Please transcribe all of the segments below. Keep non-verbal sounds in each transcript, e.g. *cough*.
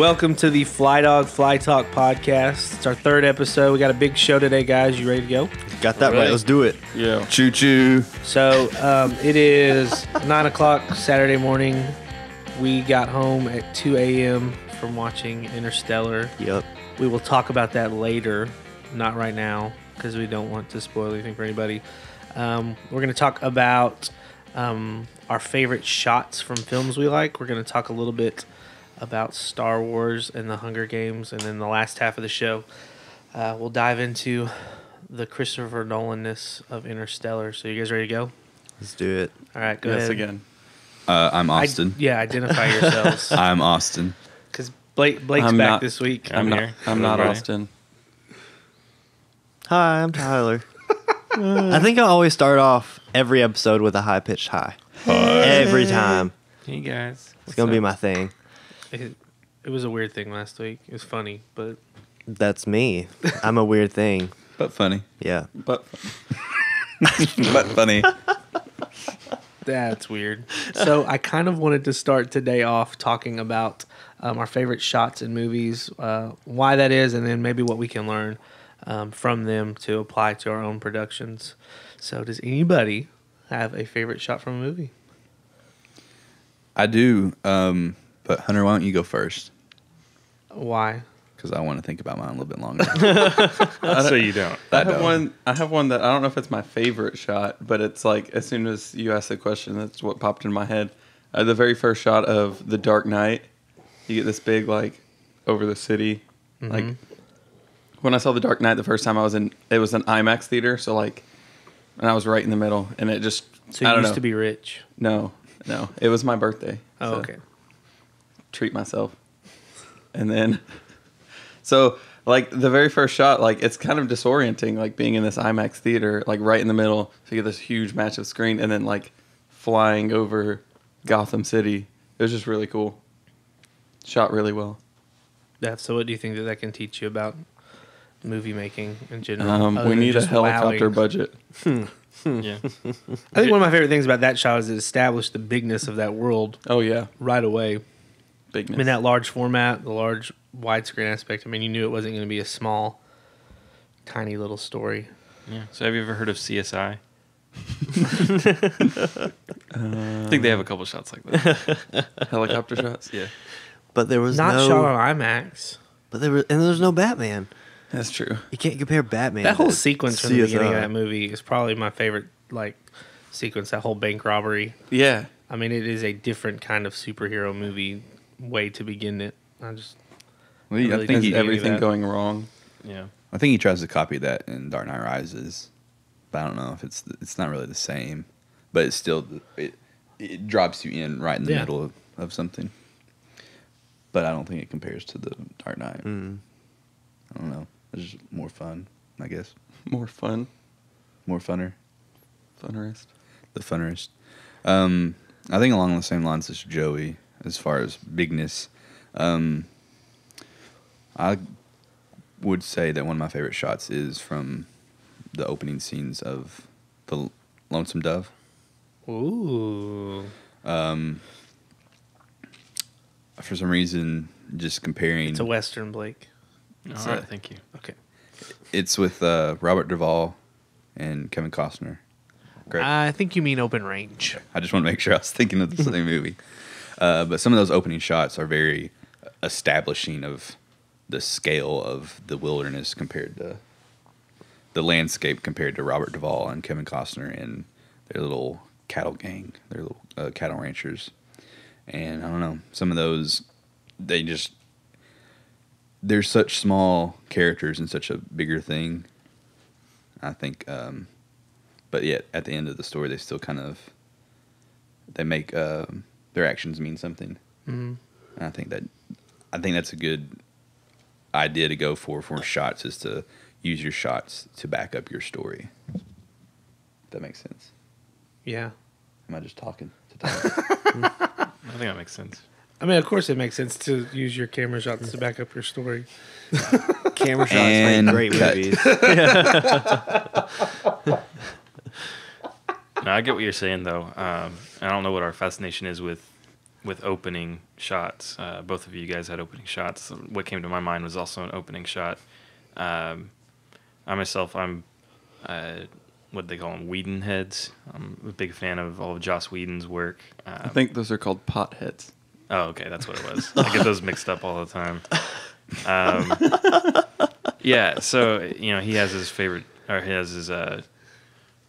Welcome to the Fly Dog Fly Talk podcast. It's our third episode. We got a big show today, guys. You ready to go? Got that right. Ready? Let's do it. Yeah. Choo choo. So um, it is nine o'clock Saturday morning. We got home at 2 a.m. from watching Interstellar. Yep. We will talk about that later, not right now, because we don't want to spoil anything for anybody. Um, we're going to talk about um, our favorite shots from films we like. We're going to talk a little bit about Star Wars and the Hunger Games, and then the last half of the show, uh, we'll dive into the Christopher Nolanness of Interstellar. So, you guys ready to go? Let's do it. All right, go yes, ahead. again. Uh, I'm I- Austin. yeah, identify yourselves. *laughs* I'm Austin. Because Blake, Blake's I'm back not- this week. I'm, I'm not. here. I'm not Everybody. Austin. Hi, I'm Tyler. *laughs* I think I always start off every episode with a high pitched high. Every time. Hey guys. It's going to be my thing. It, it was a weird thing last week. It was funny, but That's me. I'm a weird thing. *laughs* But funny. Yeah. But *laughs* but funny. That's weird. So I kind of wanted to start today off talking about um, our favorite shots in movies, uh, why that is, and then maybe what we can learn um, from them to apply to our own productions. So does anybody have a favorite shot from a movie? I do. Um, but Hunter, why don't you go first? Why? Because I want to think about mine a little bit longer. *laughs* so you don't. I I have know. one. I have one that I don't know if it's my favorite shot, but it's like as soon as you asked the question, that's what popped in my head. Uh, the very first shot of The Dark Knight, you get this big like over the city. Like when I saw The Dark Knight the first time, I was in. It was an IMAX theater, so like, and I was right in the middle, and it just. So I you don't used know. to be rich. No, no, it was my birthday. Oh, so- okay. Treat myself. And then, so like the very first shot, like it's kind of disorienting, like being in this IMAX theater, like right in the middle. So you get this huge massive screen, and then like flying over Gotham City. It was just really cool. Shot really well. Yeah. So what do you think that that can teach you about movie making in general? Um, we need a helicopter wowing? budget. Yeah. I think one of my favorite things about that shot is it established the bigness of that world Oh yeah, right away. Bigness. I mean, that large format, the large widescreen aspect. I mean, you knew it wasn't going to be a small, tiny little story. Yeah. So have you ever heard of CSI? *laughs* I think they have a couple shots like that. *laughs* helicopter shots. Yeah. But there was Not no. shot on IMAX. But there was, and there's no Batman. That's true. You can't compare Batman. that whole to sequence from the beginning of that movie is probably my favorite. Like sequence, that whole bank robbery. Yeah. I mean, it is a different kind of superhero movie way to begin it. I just Well, he- really I think he, Everything going wrong. Yeah. I think he tries to copy that in Dark Knight Rises, but I don't know if it's it's not really the same. But it's still it it drops you in right in the Yeah. middle of, of something. But I don't think it compares to the Dark Knight. Mm. I don't know. It's just more fun, I guess. More fun. More funner. Funnerist. the funnerest. Um, I think along the same lines as Joey, as far as bigness, um, I would say that one of my favorite shots is from the opening scenes of the Lonesome Dove. ooh. Um, for some reason, just comparing, It's a western, Blake. All So- right. Thank you. Okay. it's with uh, Robert Duvall and Kevin Costner. Great. I think you mean open range. I just want to make sure I was thinking of the same movie. *laughs* Uh, but some of those opening shots are very establishing of the scale of the wilderness compared to the landscape compared to Robert Duvall and Kevin Costner and their little cattle gang, their little uh, cattle ranchers. And I don't know, some of those, they just, they're such small characters in such a bigger thing. I think, um, but yet at the end of the story, they still kind of they make um their actions mean something. Mhm. And I think that I think that's a good idea to go for for shots is to use your shots to back up your story. If that makes sense. Yeah. Am I just talking to *laughs* talk? I think that makes sense. I mean, of course, it makes sense to use your camera shots to back up your story. Camera shots And make great cut. movies. *laughs* *laughs* No, I get what you're saying though. Um, I don't know what our fascination is with with opening shots. Uh, both of you guys had opening shots. What came to my mind was also an opening shot. Um, I myself, I'm uh, what they call them, Whedon heads. I'm a big fan of all of Joss Whedon's work. I Um, think those are called pot heads. Oh, okay, that's what it was. I get those mixed up all the time. Um, *laughs* yeah, so you know he has his favorite, or he has his uh,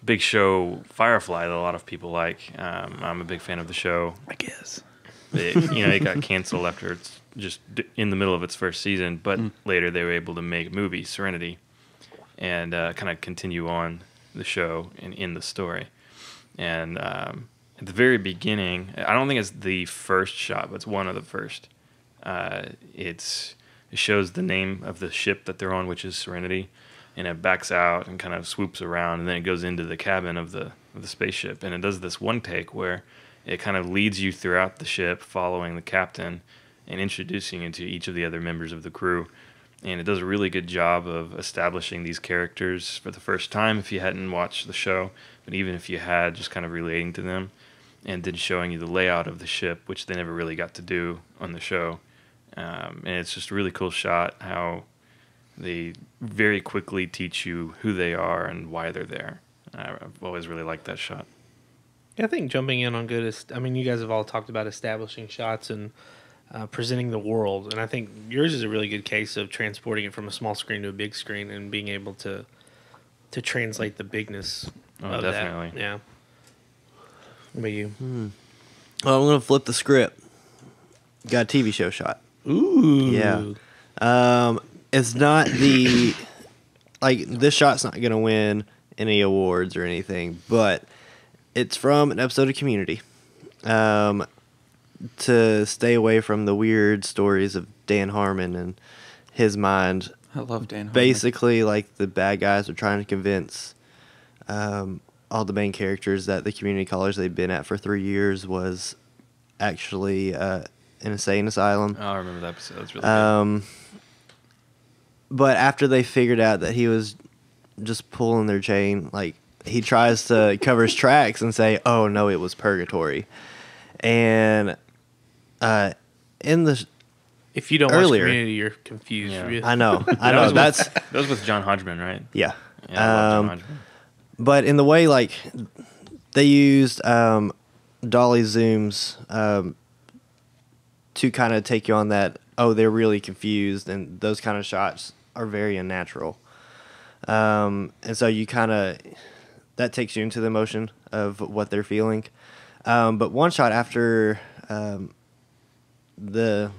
big show Firefly that a lot of people like. Um, I'm a big fan of the show. I guess. It, you know, it got *laughs* canceled after it's just in the middle of its first season, but later they were able to make a movie, Serenity, and uh, kind of continue on the show and in the story. And um, at the very beginning, I don't think it's the first shot, but it's one of the first. Uh, it's it shows the name of the ship that they're on, which is Serenity, and it backs out and kind of swoops around, and then it goes into the cabin of the of the spaceship, and it does this one take where it kind of leads you throughout the ship, following the captain and introducing you to each of the other members of the crew. And it does a really good job of establishing these characters for the first time if you hadn't watched the show, but even if you had, just kind of relating to them, and then showing you the layout of the ship, which they never really got to do on the show. Um, and it's just a really cool shot how they very quickly teach you who they are and why they're there. I- I've always really liked that shot. Yeah, I think jumping in on good. Is, I mean, you guys have all talked about establishing shots and uh, presenting the world, and I think yours is a really good case of transporting it from a small screen to a big screen and being able to to translate the bigness. Oh, of definitely. That. Yeah. What about you? Well, I'm gonna flip the script. Got a TV show shot. Ooh. Yeah. Um, it's not the like this shot's not gonna win any awards or anything, but it's from an episode of Community. Um, to stay away from the weird stories of Dan Harmon and his mind. I love Dan. Harmon. Basically, like the bad guys are trying to convince um, all the main characters that the community college they've been at for three years was actually uh, an insane asylum. Oh, I remember that episode. It really Um, but after they figured out that he was just pulling their chain, like he tries to cover his tracks and say, "Oh no, it was purgatory," and uh, in the If you don't Earlier. watch Community, you're confused. Yeah. really. I know, *laughs* I That know was that's with, that was with John Hodgman, right? yeah. Yeah, Um, but in the way like they used um, dolly zooms um, to kind of take you on that oh they're really confused and those kind of shots are very unnatural um, and so you kind of that takes you into the emotion of what they're feeling um, but one shot after um, the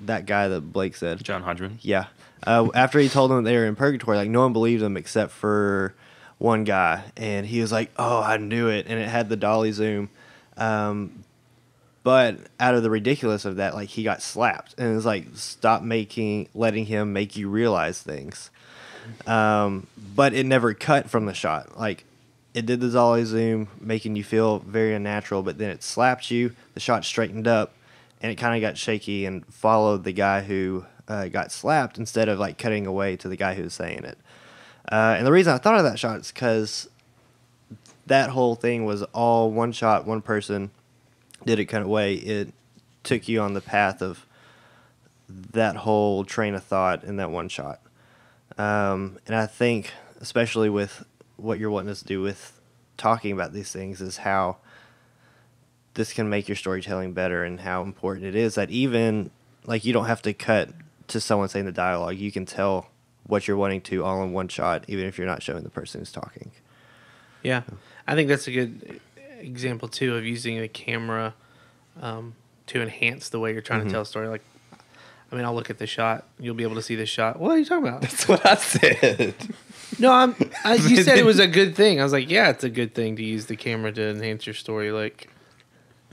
that guy that blake said John Hodgman. yeah. Uh, after he told them they were in purgatory, like no one believed them except for one guy, and he was like, "Oh, I knew it," and it had the dolly zoom. Um, but out of the ridiculous of that, like he got slapped, and it's like, stop making, letting him make you realize things. Um, but it never cut from the shot. Like it did the dolly zoom, making you feel very unnatural, but then it slapped you. The shot straightened up, and it kind of got shaky and followed the guy who uh, got slapped instead of like cutting away to the guy who was saying it. Uh, and the reason I thought of that shot is because that whole thing was all one shot, one person did it kind of way. It took you on the path of that whole train of thought in that one shot. Um, and I think, especially with what you're wanting us to do with talking about these things, is how this can make your storytelling better and how important it is that even like you don't have to cut to someone saying the dialogue. You can tell what you're wanting to all in one shot, even if you're not showing the person who's talking. Yeah, I think that's a good example too of using a camera um, to enhance the way you're trying to tell a story. Like, I mean, I'll look at the shot. You'll be able to see the shot. What are you talking about? That's what I said. *laughs* No, I'm. I, you said it was a good thing. I was like, yeah, it's a good thing to use the camera to enhance your story. Like,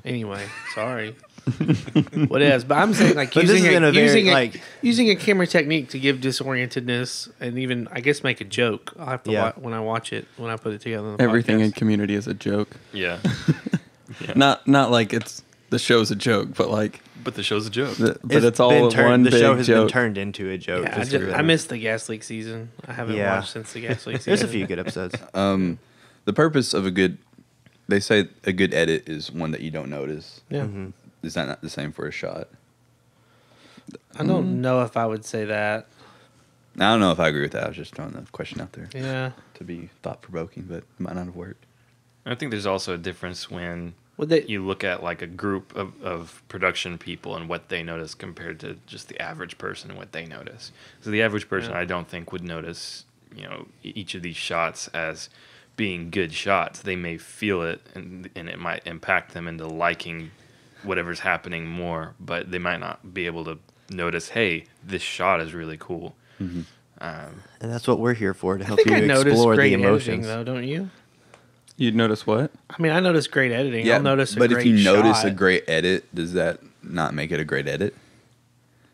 anyway, sorry. *laughs* what is? But I'm saying like But this using is a, in a very, using a, like- using a camera technique to give disorientedness and even I guess make a joke. I'll have to Yeah. wa- when I watch it when I put it together. On the Everything in podcast. Community is a joke. Yeah. *laughs* yeah. Not not like it's the show's a joke, but like but the show's a joke. the, but it's, all been turned- one The big show has joke. been turned into a joke. Yeah, I, just just, for I them. missed the gas leak season. I haven't Yeah. watched since the gas leak season. *laughs* There's a few good episodes. Um, the purpose of a good, they say a good edit is one that you don't notice. Yeah. Is that not the same for a shot? I don't mm. know if I would say that. I don't know if I agree with that. I was just throwing the question out there Yeah. to be thought provoking, but it might not have worked. I think there's also a difference when Would they? you look at like a group of, of production people and what they notice compared to just the average person and what they notice. So the average person, Yeah. I don't think would notice, you know, each of these shots as being good shots. They may feel it and and it might impact them into liking whatever's happening more, but they might not be able to notice, hey, this shot is really cool. Um, And that's what we're here for to I help think you I explore great the editing, emotions. though, don't you? You'd notice what? I mean, I notice great editing. I'll notice a but great if you notice a great edit, does that not make it a great edit?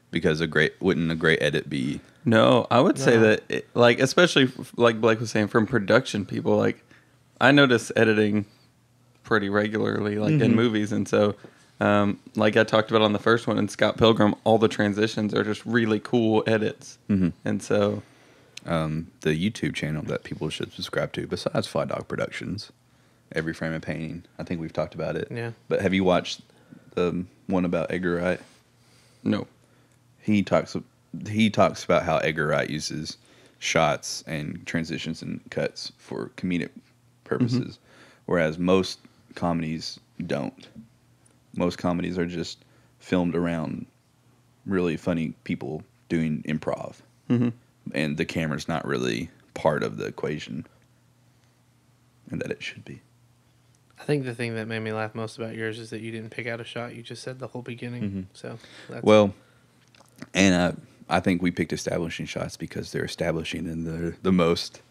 Because a great wouldn't a great edit be? No, I would say that, it, like, especially like Blake was saying, from production people, like, I notice editing pretty regularly, like in movies, and so, um, like I talked about on the first one in Scott Pilgrim, all the transitions are just really cool edits, Mhm. and so um, the YouTube channel that people should subscribe to besides Fly Dog Productions. Every frame a painting. I think we've talked about it. Yeah. But have you watched the one about Edgar Wright? no, He talks. He talks about how Edgar Wright uses shots and transitions and cuts for comedic purposes, whereas most comedies don't. Most comedies are just filmed around really funny people doing improv hmm and the camera's not really part of the equation and that it should be I think the thing that made me laugh most about yours is that you didn't pick out a shot. You just said the whole beginning. Mhm. So that's well and uh, i think we picked establishing shots because they're establishing in the the most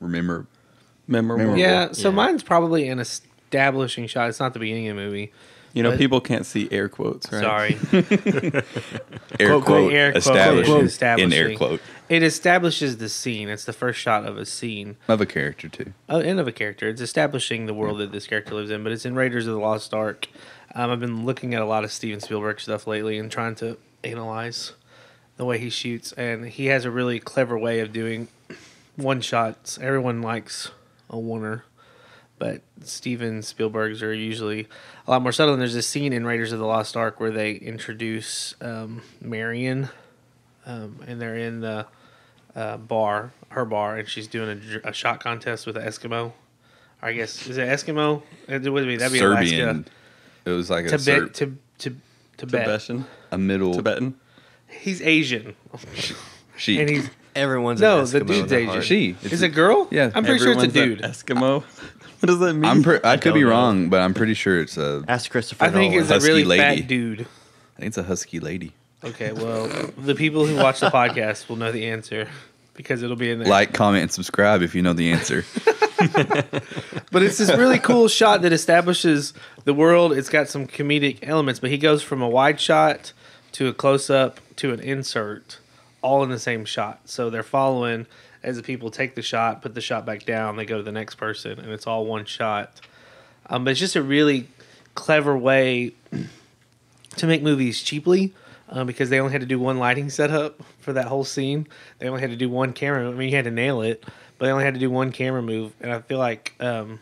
remember memorable. Memorable. yeah. So Yeah. mine's probably in an establishing shot. It's not the beginning of the movie. You know, But- people can't see air quotes, right? Sorry. *laughs* air Quote, quote, quote, air quote, establishing quote, in air quote It establishes the scene. It's the first shot of a scene. of a character too Oh, and of a character. It's establishing the world that this character lives in, but it's in Raiders of the Lost Ark. Um, I've been looking at a lot of Steven Spielberg stuff lately and trying to analyze the way he shoots, and he has a really clever way of doing one shots. Everyone likes a oneer, but Steven Spielberg's are usually a lot more subtle. And there's a scene in Raiders of the Lost Ark where they introduce um, Marion, um, and they're in the uh, bar, her bar, and she's doing a, a shot contest with an Eskimo. I guess is it Eskimo? It would be that'd be serbian Alaska. it was like a, Tibet, Serb, to, to, Tibet. Tibetan, a middle Tibetan. He's Asian, she and he's Everyone's No, an the Eskimo dude's in their Asian. heart. she it's is a girl. Yeah, I'm pretty sure it's a dude. Eskimo. *laughs* what does that mean? i'm pre- i could be know. wrong but i'm pretty sure it's a i Ask Christopher I think Nolan. it's a Husky really lady. fat dude. I think it's a husky lady Okay, well, the people who watch the podcast will know the answer because it'll be in there. like comment and subscribe if you know the answer *laughs* But it's this really cool shot that establishes the world. It's got some comedic elements, but he goes from a wide shot to a close up to an insert, all in the same shot. So they're following as the people take the shot, put the shot back down, they go to the next person, and it's all one shot. Um, but it's just a really clever way to make movies cheaply. Um, because they only had to do one lighting setup for that whole scene. They only had to do one camera. I mean, you had to nail it, but they only had to do one camera move. And I feel like um,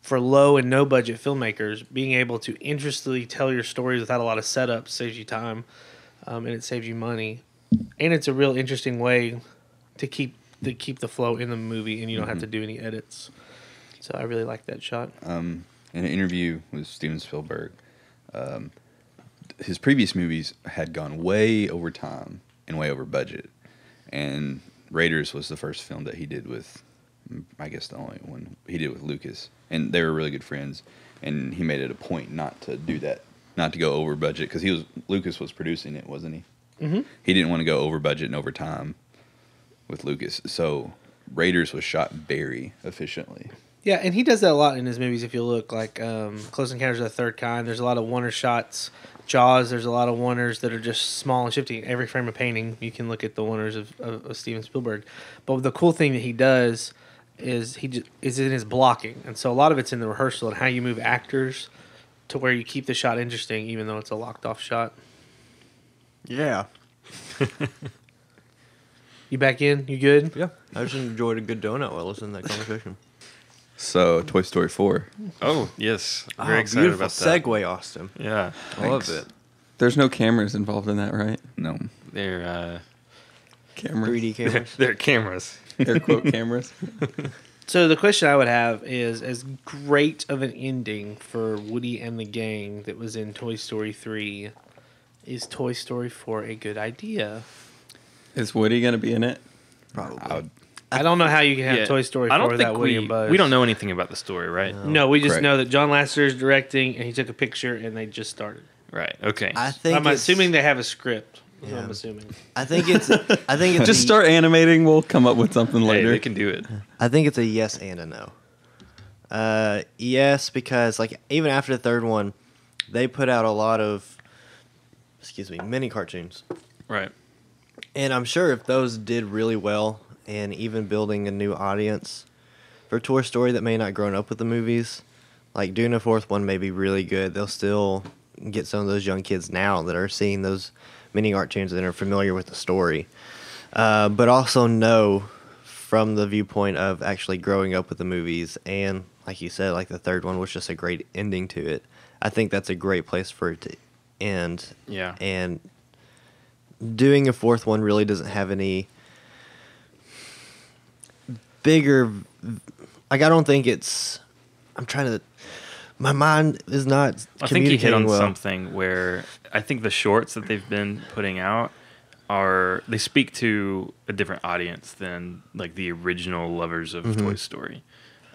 for low and no budget filmmakers, being able to interestingly tell your stories without a lot of setup saves you time, um, and it saves you money, and it's a real interesting way to keep to keep the flow in the movie, and you don't have to do any edits. So I really like that shot. um, in an interview with Steven Spielberg, um, his previous movies had gone way over time and way over budget, and Raiders was the first film that he did with, I guess the only one he did with Lucas, and they were really good friends, and he made it a point not to do that, not to go over budget because he was Lucas was producing it, wasn't he? Mm-hmm. He didn't want to go over budget and over time with Lucas, so Raiders was shot very efficiently. Yeah, and he does that a lot in his movies. If you look, like um, Close Encounters of the Third Kind, there's a lot of oneer shots. Jaws, there's a lot of oneers that are just small and shifty. Every frame a painting, you can look at the oneers of, of, of Steven Spielberg. But the cool thing that he does is he just, is in his blocking, and so a lot of it's in the rehearsal and how you move actors to where you keep the shot interesting, even though it's a locked off shot. Yeah. *laughs* You back in? You good? Yeah. I just enjoyed a good donut while listening to that conversation. So, Toy Story 4. Oh yes, very Oh, excited beautiful about that. segue, Austin. Yeah, I love it. There's no cameras involved in that, right? No. they're uh, Cameras. 3D *laughs* they're, cameras. they're cameras. Air quote *laughs* cameras. So the question I would have is, as great of an ending for Woody and the gang that was in Toy Story three, is Toy Story four a good idea? Is Woody gonna be in it? Probably. I would, I don't know how you can have Yeah. Toy Story I four don't without think Woody we Buzz. we don't know anything about the story, right? No, we just Correct. know that John Lasseter is directing, and he took a picture, and they just started. Right. Okay. I think I'm assuming they have a script. Yeah. I'm assuming. I think it's. I think it's *laughs* Just a- start animating. We'll come up with something hey, later. they can do it. I think it's a yes and a no. Uh, yes, because like even after the third one, they put out a lot of, excuse me, many cartoons, Right. and I'm sure if those did really well, and even building a new audience for Toy Story that may not grown up with the movies, like doing a fourth one may be really good. They'll still get some of those young kids now that are seeing those mini cartoons and are familiar with the story, uh, but also know from the viewpoint of actually growing up with the movies and like you said like the third one was just a great ending to it i think that's a great place for it to end Yeah. and doing a fourth one really doesn't have any bigger like i don't think it's i'm trying to my mind is not I think you hit on well something where I think the shorts that they've been putting out are they speak to a different audience than like the original lovers of Mm-hmm. Toy Story.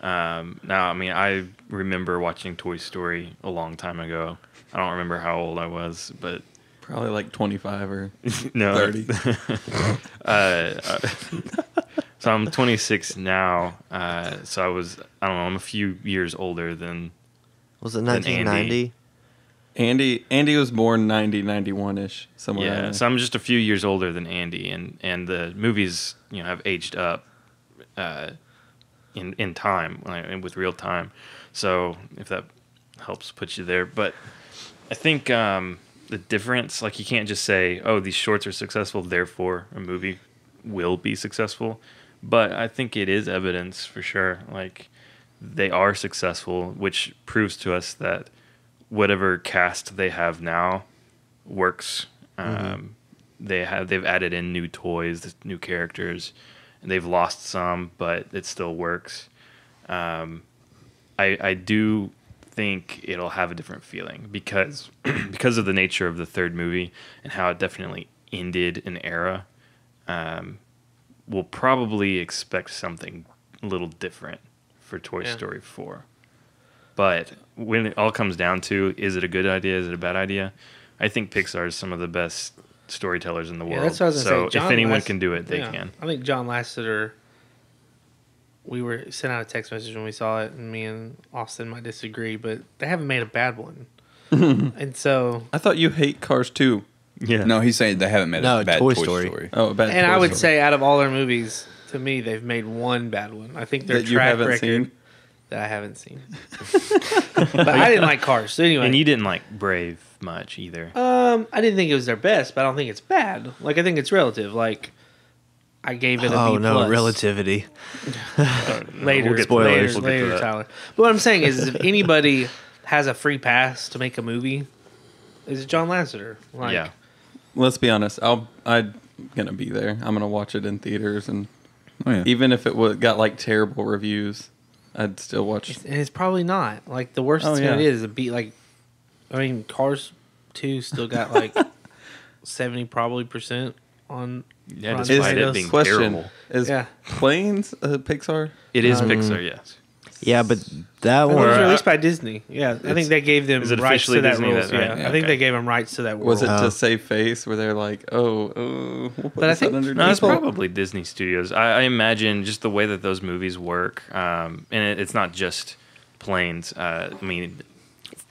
Um, now, I mean, I remember watching Toy Story a long time ago. I don't remember how old I was, but Probably like 25 or *laughs* no, 30. *laughs* uh, uh, so I'm 26 now. Uh, so I was, I don't know, I'm a few years older than was it 1990 Andy Andy was born 90, 91 ish, somewhere. Yeah, so I'm just a few years older than Andy, and and the movies you know have aged up, uh, in in time like, with real time. So if that helps put you there, but I think um, the difference, like you can't just say, oh, these shorts are successful, therefore a movie will be successful. But I think it is evidence for sure, like they are successful, which proves to us that whatever cast they have now works. Um, They have they've added in new toys, new characters, and they've lost some, but it still works. Um, I I do think it'll have a different feeling because *clears throat* because of the nature of the third movie and how it definitely ended an era. Um, we'll probably expect something a little different for Toy Yeah. Story four. But when it all comes down to, is it a good idea? Is it a bad idea? I think Pixar is some of the best storytellers in the Yeah, world. that's what I was so say. If anyone Lass- can do it, they yeah, can. I think John Lasseter. We were sent out a text message when we saw it, and me and Austin might disagree, but they haven't made a bad one. *laughs* and so, I thought you hate Cars too. Yeah. no, he's saying they haven't made No, a bad Toy Toy, Story. Story. Oh, a bad. and Toy I would Story. say, out of all their movies, to me, they've made one bad one. I think their That you track haven't record seen? that I haven't seen. *laughs* but I didn't like Cars. So anyway, And you didn't like Brave much either. Um, I didn't think it was their best, but I don't think it's bad. Like I think it's relative. Like I gave it a oh B no plus. relativity later, We'll Spoilers. *laughs* later, We'll get later. Tyler. But what I'm saying is, if anybody has a free pass to make a movie, is it John Lasseter? Like, yeah. Let's be honest. I'll I'm gonna be there. I'm gonna watch it in theaters, and Oh, yeah. even if it was, got like terrible reviews, I'd still watch. it. and it's probably not. Like the worst Oh, it's gonna yeah. be is a beat. Like, I mean, Cars Two still got like *laughs* seventy probably percent on. Yeah, Rotten despite Tomatoes. it being Question: terrible. Is Yeah. Planes uh, Pixar? It is Um, Pixar, yes. yeah but that It was one uh, released by Disney. Yeah, I think they gave them rights officially to that Disney rules. that- yeah, right, I yeah, think okay. they gave them rights to that world. Was it to save face where they're like, oh, oh, we'll put But I think- No, it's probably Disney Studios. I, I imagine just the way that those movies work, um, and it, it's not just planes. Uh, I mean,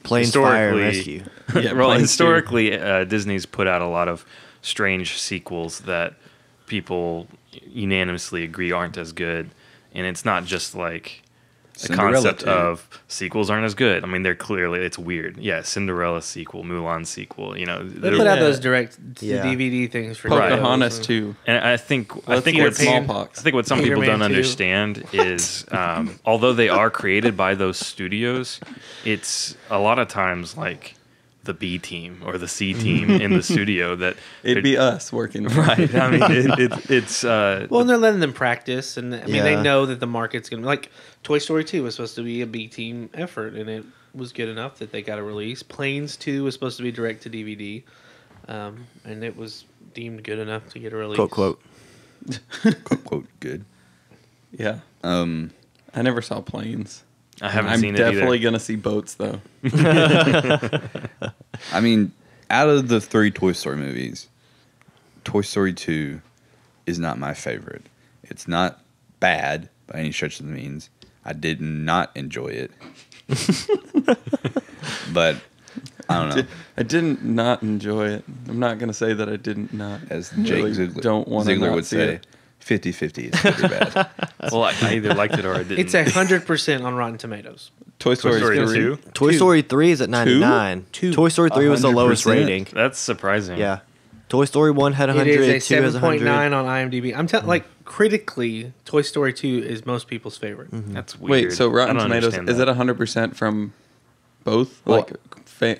planes fire and rescue *laughs* Yeah, well, historically, uh, Disney's put out a lot of strange sequels that people unanimously agree aren't as good, and it's not just like the Cinderella concept too. of sequels aren't as good. I mean, they're clearly it's weird. Yeah, Cinderella sequel, Mulan sequel. You know, They put out Yeah. those direct Yeah. DVD things for Pocahontas girls. too. And I think I think what smallpox. I think what some Peter people Man don't 2. understand is um, although they are created by those studios, it's a lot of times like the B team or the C team in the *laughs* studio that It'd be us working. right. I mean, it, it, it's uh, *laughs* Well, and they're letting them practice, and I mean, they know that the market's gonna be like Toy Story Two was supposed to be a B team effort, and it was good enough that they got a release. Planes Two was supposed to be direct to DVD, um, and it was deemed good enough to get a release. Quote quote. *laughs* quote, quote good. Yeah. Um, I never saw planes. I haven't I'm seen it definitely either. gonna see boats though. *laughs* I mean, out of the three Toy Story movies, Toy Story 2 is not my favorite. It's not bad by any stretch of the means. I did not enjoy it. *laughs* but I don't know. Di- I didn't not enjoy it. I'm not gonna say that I didn't not. As I Jake really Ziegler, don't want to Ziegler not would see say, it. 50 50 is good or bad. *laughs* Well, I, I either liked it or I didn't. It's a hundred percent on Rotten Tomatoes. Toy Story, Story 3. two? Toy Two. Story 3 is at 99. Two. Toy Story 3 was the lowest 100%? rating. That's surprising. Yeah. Toy Story 1 had It 100, is a 2 has seven 100. point nine on IMDb. I'm telling, like critically, Toy Story Two is most people's favorite. Mm-hmm. That's weird. Wait, so I Rotten don't Tomatoes understand is that. it 100 percent from both Well- like fa-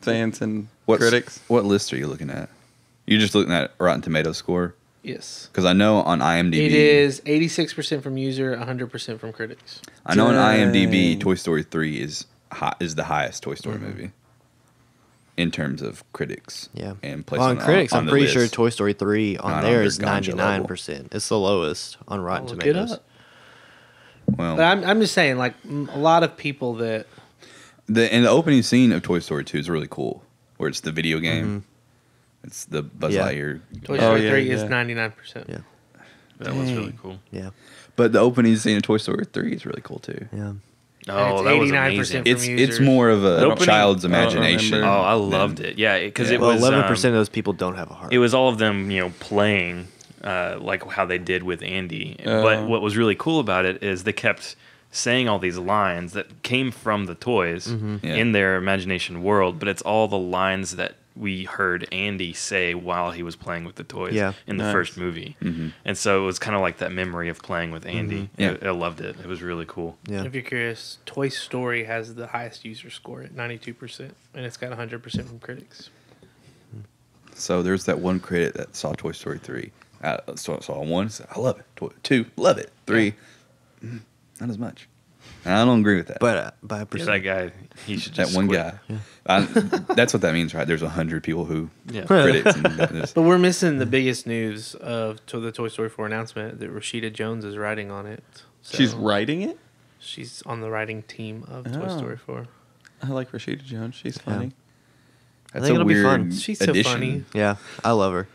fans and What's- critics? What list are you looking at? You're just looking at Rotten Tomato score? Yes, Because I know on IMDb. it is eighty six percent from user, hundred percent from critics. I know on IMDb, Toy Story 3 is high, is the highest Toy Story mm-hmm. movie in terms of critics. Yeah. And place Well, on on, critics, on I'm the pretty sure. Toy Story 3 on Not there under is Ganja level. 99%. It's the lowest on Rotten I'll look it Tomatoes. up. Well, But I'm, I'm just saying, like a lot of people that the and the opening scene of Toy Story 2 is really cool, where it's the video game. Mm-hmm. It's the Buzz Yeah. Lightyear. Toy Oh, Story yeah, Three yeah. is ninety nine percent. Yeah. that was really Dang. cool. Yeah. But the opening scene of Toy Story 3 is really cool too. Yeah. Oh, it's that was 89% amazing. from It's it's users. more of a opening- child's I don't imagination. remember. Oh, I than- loved it. Yeah, because Yeah. it Well, was 11% um, of those people don't have a heart. it was all of them, you know, playing uh, like how they did with Andy. Uh. but what was really cool about it is they kept saying all these lines that came from the toys Mm-hmm. Yeah. in their imagination world, but it's all the lines that we heard Andy say while he was playing with the toys Yeah. in the Nice. first movie. Mhm. And so it was kind of like that memory of playing with Andy. Yeah. I, I loved it. It was really cool. yeah. If you're curious, Toy Story has the highest user score at ninety two percent, and it's got hundred percent from critics. So there's that one critic that saw Toy Story 3. Uh, saw, saw one, said, I love it. Toy, two, love it. Three, mm, not as much. And I don't agree with that. But uh, by a Yeah, percent. that guy, he should that just one quit. guy. I, that's what that means, right? There's a hundred people who Yeah. critics. *laughs* And But we're missing the biggest news of to the Toy Story four announcement that Rashida Jones is writing on it. So She's writing it. She's on the writing team of Toy Oh. Story four. I like Rashida Jones. She's funny. that's think a it'll be fun. She's so funny. Yeah. I love her.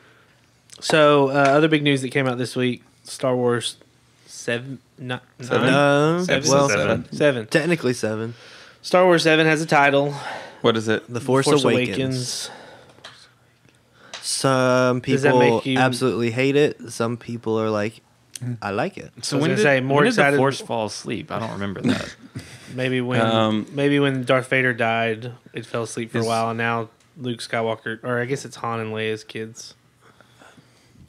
So uh, other big news that came out this week: Star Wars seven, not Seven? nine? Uh, Seven. well, Seven. seven. technically seven. Star Wars seven has a title: What is it? The Force, Awakens. Some people you- absolutely hate it. Some people are like, I like it. So I when gonna did, say, more when did the Force fall asleep? I don't remember that. *laughs* Maybe when Um, maybe when Darth Vader died, it fell asleep for a while, and now Luke Skywalker, or I guess it's Han and Leia's kids.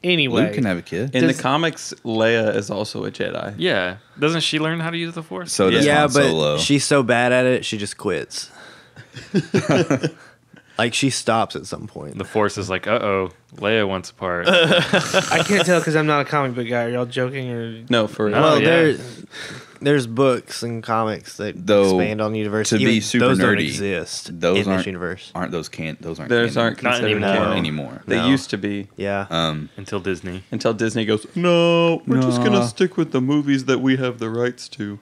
Anyway, Luke can have a kid. In Does- the comics, Leia is also a Jedi. yeah, doesn't she learn how to use the Force? So does yeah, Han but Solo. she's so bad at it, she just quits. *laughs* like she stops at some point. the Force is like, uh oh, Leia wants a part. *laughs* *laughs* I can't tell because I'm not a comic book guy. Are y'all joking or? No, for No. well, Oh, yeah. there, there's books and comics that Though, expand on universe. to be Even super those don't exist those in aren't- this universe. aren't those can those aren't those canon aren't Not considered anymore. canon. anymore. They No. used to be Yeah, Um, until Disney. until Disney goes. No, we're just gonna stick with the movies that we have the rights to.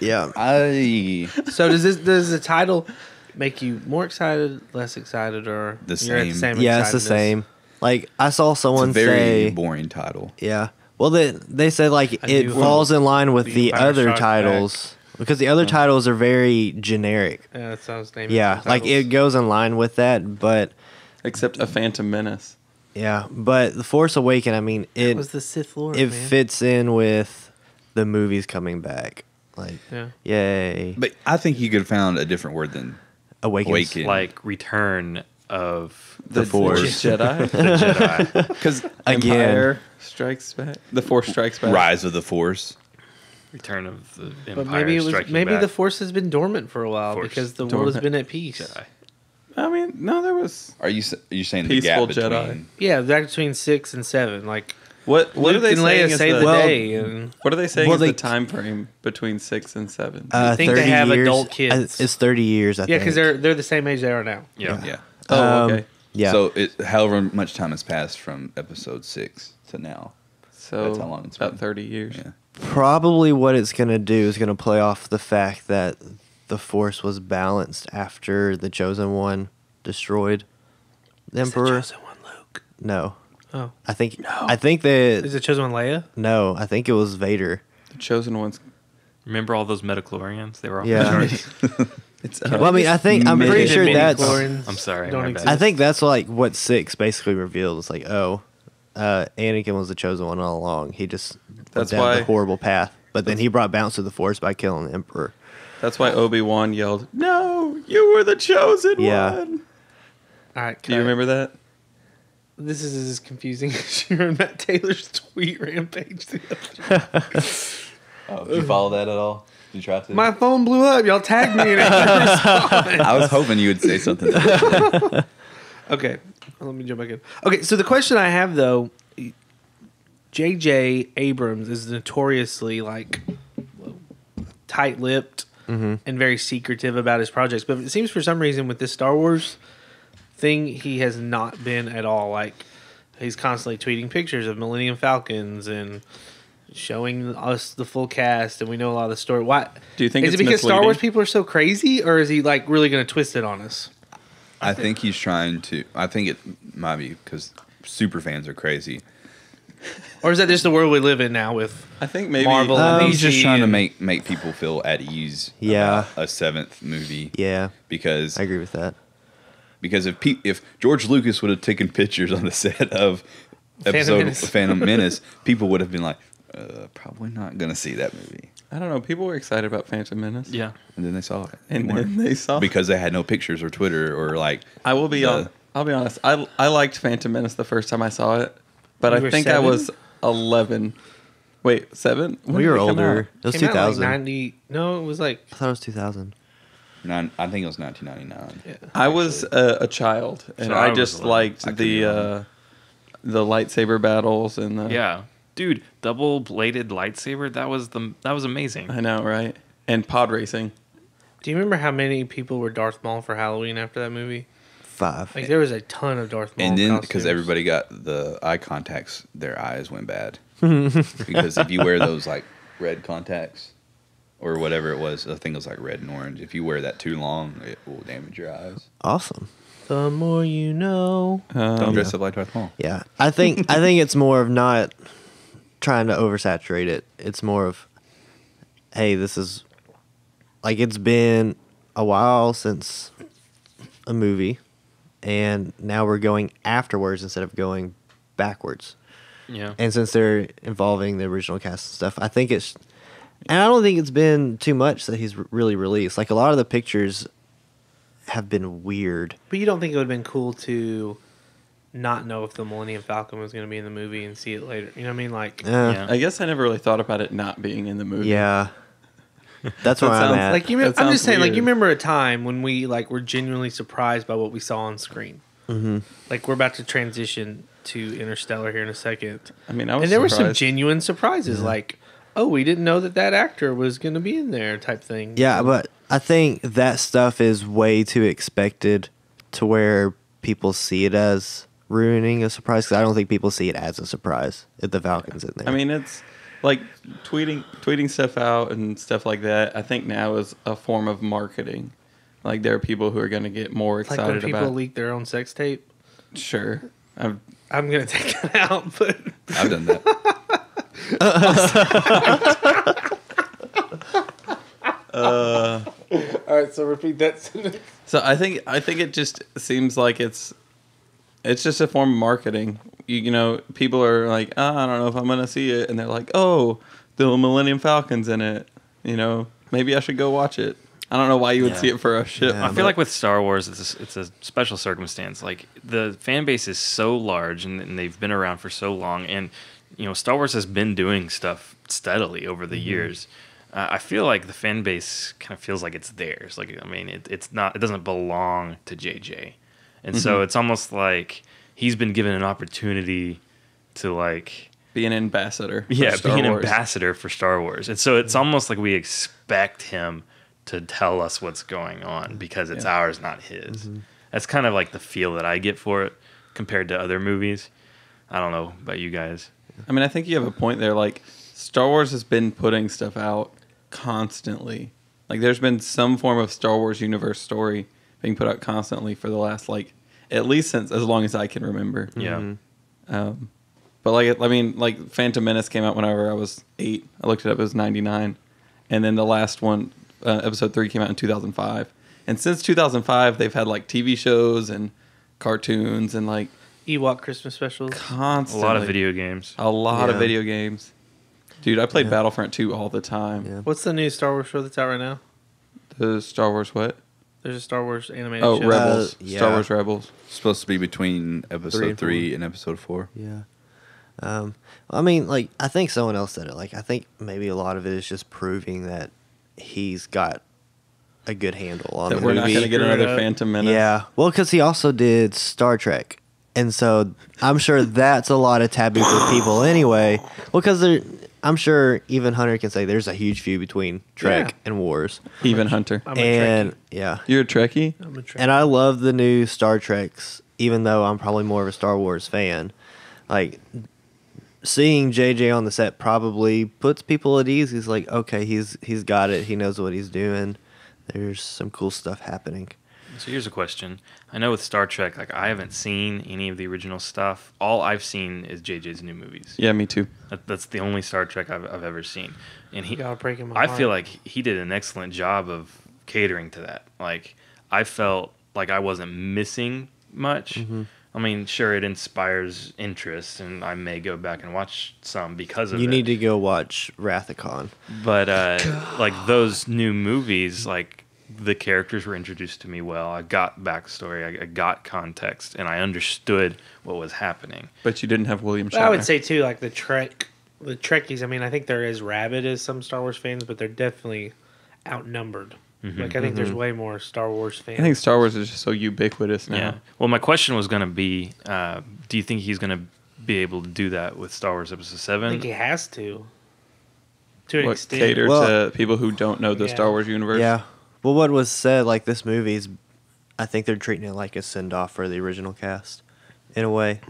yeah. I So does this does the title make you more excited, less excited, or The you're at the same. same? Yeah, it's the same. Like I saw it's someone a very say, boring title. yeah. Well, they they said like A it new falls in line with The the, Empire other Strikes titles because the other uh-huh. titles are very generic. Yeah, that sounds naming Yeah, like it goes in line with that, but Except a Phantom Menace. yeah, but the Force Awaken, I mean, It it was the Sith Lord. it man. fits in with the movies coming back. Like, Yeah. yay! But I think you could have found a different word than Awakens. Awaken. Like return of The Force. Jedi. the Jedi. because *laughs* Again. Empire strikes back. The Force strikes back. Rise of the Force. return of the Empire. But maybe it was maybe Back. the force has been dormant for a while Force because the world has been at peace. Jedi. I mean, no, there was. Are you are you saying Peaceful the gap Jedi. Yeah, back between six and seven. Like What what Luke are they and saying? Is save the, the Well, day, and what are they saying Well, is they- the time frame between six and seven? Uh, think they have years. adult Uh, kids. It's thirty years. I yeah, because they're they're the same age they are now. Yeah. Yeah. oh, um, okay. Yeah. So it, however much time has passed from episode six to now. So that's how long it's about been. thirty years. Yeah. Probably what it's gonna do is gonna play off the fact that the Force was balanced after the Chosen One destroyed the Is the Emperor. chosen one Luke? No, Oh, I think No. I think that is the chosen one Leia? no, I think it was Vader. The chosen ones. Remember all those midichlorians? They were off Yeah. *laughs* the charts. It's Well, I mean, I think I'm pretty sure that's. I'm sorry, Don't my bad. I think that's like what six basically revealed. It's like, oh, uh, Anakin was the chosen one all along. He just went That's down why- the horrible path. But then he brought balance to the Force by killing the Emperor. That's why Obi Wan yelled, "No, you were the chosen Yeah. one." All right, Do you remember that? This is as confusing *laughs* as your Matt Taylor's tweet rampage. the other *laughs* day. Oh, did you follow that at all? Did you try to? My phone blew up. Y'all tagged me in it. *laughs* I was hoping you would say something. *laughs* Okay, let me jump back in. Okay, so the question I have though, J.J. Abrams is notoriously like tight-lipped mm-hmm. and very secretive about his projects, but it seems for some reason with this Star Wars thing, he has not been at all. Like he's constantly tweeting pictures of Millennium Falcons and showing us the full cast, and we know a lot of the story. Why Do you think is it's it because Star Wars people are so crazy, or is he like really going to twist it on us? I think he's trying to. I think it might be because super fans are crazy. Or is that just the world we live in now with I think maybe Marvel Um, and he's just DC trying to make make people feel at ease. Yeah. about a seventh movie. Yeah, because I agree with that. because if pe- if George Lucas would have taken pictures on the set of Phantom episode Menace. Phantom Menace, people would have been like, uh, probably not gonna see that movie. I don't know. People were excited about Phantom Menace. Yeah. And then they saw it, and They then they saw. because they had no pictures or Twitter or like. I will be the- on. I'll be honest. I I liked Phantom Menace the first time I saw it, but You I were think I seven? was eleven. Wait, seven? When we did were it come older. out? It was Came two like thousand. 90 no it was like I thought it was two thousand. Nine, I think it was 1999. I was a, a child, and So I, I was just 11. liked I the uh, the lightsaber battles and the Yeah. Dude, double bladed lightsaber, that was the that was amazing. I know, right? And pod racing. do you remember how many people were Darth Maul for Halloween after that movie Five. like there was a ton of Darth Maul And then because everybody got the eye contacts, their eyes went bad. *laughs* because if you wear those like red contacts or whatever it was, I think it was like red and orange. If you wear that too long, it will damage your eyes. Awesome. the more you know Don't Um, dress up like Darth Maul. Yeah, I think I think it's more of not trying to oversaturate it. It's more of, hey, this is like it's been a while since a movie, and now we're going afterwards instead of going backwards. Yeah. And since they're involving the original cast and stuff, I think it's, and I don't think it's been too much that he's really released. Like a lot of the pictures have been weird. but you don't think it would have been cool to not know if the Millennium Falcon was going to be in the movie and see it later you know what I mean like Uh, Yeah. I guess I never really thought about it not being in the movie. Yeah. *laughs* That's where That I'm sounds at. like you remember, I'm just sounds saying like you remember a time when we like were genuinely surprised by what we saw on screen mm-hmm. like we're about to transition to Interstellar here in a second I mean, I was and there were some genuine surprises like oh we didn't know that that actor was going to be in there type thing Yeah, but I think that stuff is way too expected to where people see it as ruining a surprise. Because I don't think people see it as a surprise if the Falcon's in there. I mean, it's like tweeting tweeting stuff out and stuff like that. I think now is a form of marketing. Like there are people who are going to get more like when people about. leak their own sex tape Sure, I've, i'm going to take that out but I've done that. Uh, all right so repeat that sentence so I think I think it just seems like it's it's just a form of marketing. You, you know, people are like, oh, I don't know if I'm going to see it, and they're like, oh, the Millennium Falcon's in it. You know, maybe I should go watch it. I don't know why you would Yeah. see it for a ship. Yeah. I feel like with Star Wars, it's a, it's a special circumstance. Like the fan base is so large, and, and they've been around for so long, and you know, Star Wars has been doing stuff steadily over the years. Uh, I feel like the fan base kind of feels like it's theirs. Like I mean, it, it's not. It doesn't belong to JJ, and so mm-hmm. it's almost like he's been given an opportunity to like be an ambassador. for yeah, Star be an Wars. ambassador for Star Wars. And so it's mm-hmm. almost like we expect him to tell us what's going on because it's Yeah. ours, not his. Mm-hmm. That's kind of like the feel that I get for it compared to other movies. I don't know about you guys. I mean, I think you have a point there. Like, Star Wars has been putting stuff out constantly. Like, there's been some form of Star Wars universe story being put out constantly for the last, like, at least since as long as I can remember. Yeah. Um, but like, I mean, like Phantom Menace came out whenever I was eight. I looked it up; it was ninety nine, and then the last one, uh, episode three, came out in two thousand five. And since two thousand five, they've had like TV shows and cartoons and like Ewok Christmas specials. A lot of video games. a lot of video games. Dude, I played Yeah. Battlefront 2 all the time. Yeah. What's the new Star Wars show that's out right now? The Star Wars what? There's a Star Wars animated Oh, show. Rebels. Uh, yeah. Star Wars Rebels. supposed to be between episode Three and three and episode four. Yeah. Um, I mean, like, I think someone else said it. Like, I think maybe a lot of it is just proving that he's got a good handle on That the we're not going to get another up. Phantom Menace. Yeah. Well, because he also did Star Trek. And so I'm sure *laughs* that's a lot of taboo for people anyway. Well, because I'm sure even Hunter can say there's a huge feud between Trek Yeah. and Wars. Even Hunter. I'm a and Trekkie. yeah. You're a Trekkie? I'm a Trekkie. And I love the new Star Treks, even though I'm probably more of a Star Wars fan. Like seeing JJ on the set probably puts people at ease. He's like, okay, he's he's got it. He knows what he's doing. There's some cool stuff happening. So here's a question. I know with Star Trek, like I haven't seen any of the original stuff. All I've seen is JJ's new movies. Yeah, me too. That, that's the only Star Trek I've, I've ever seen. And he, Y'all breaking my I heart. feel like he did an excellent job of catering to that. Like I felt like I wasn't missing much. Mm-hmm. I mean, sure, it inspires interest, and I may go back and watch some because of You it. need to go watch Wrath of Khan. But uh, like those new movies, like the characters were introduced to me well. I got backstory, I, I got context, and I understood what was happening. But you didn't have William But I would say too, like the Trek, the Trekkies. I mean, I think they're as rabid as some Star Wars fans, but they're definitely outnumbered. Like I think there's way more Star Wars fans. I think Star Wars is just so ubiquitous now. Yeah. Well, my question was going to be, uh, do you think he's going to be able to do that with Star Wars Episode Seven? I think he has to. To an What, extent. cater Well- to people who don't know the Yeah. Star Wars universe. Yeah. Well, what was said, like this movie's, I think they're treating it like a send off for the original cast, in a way.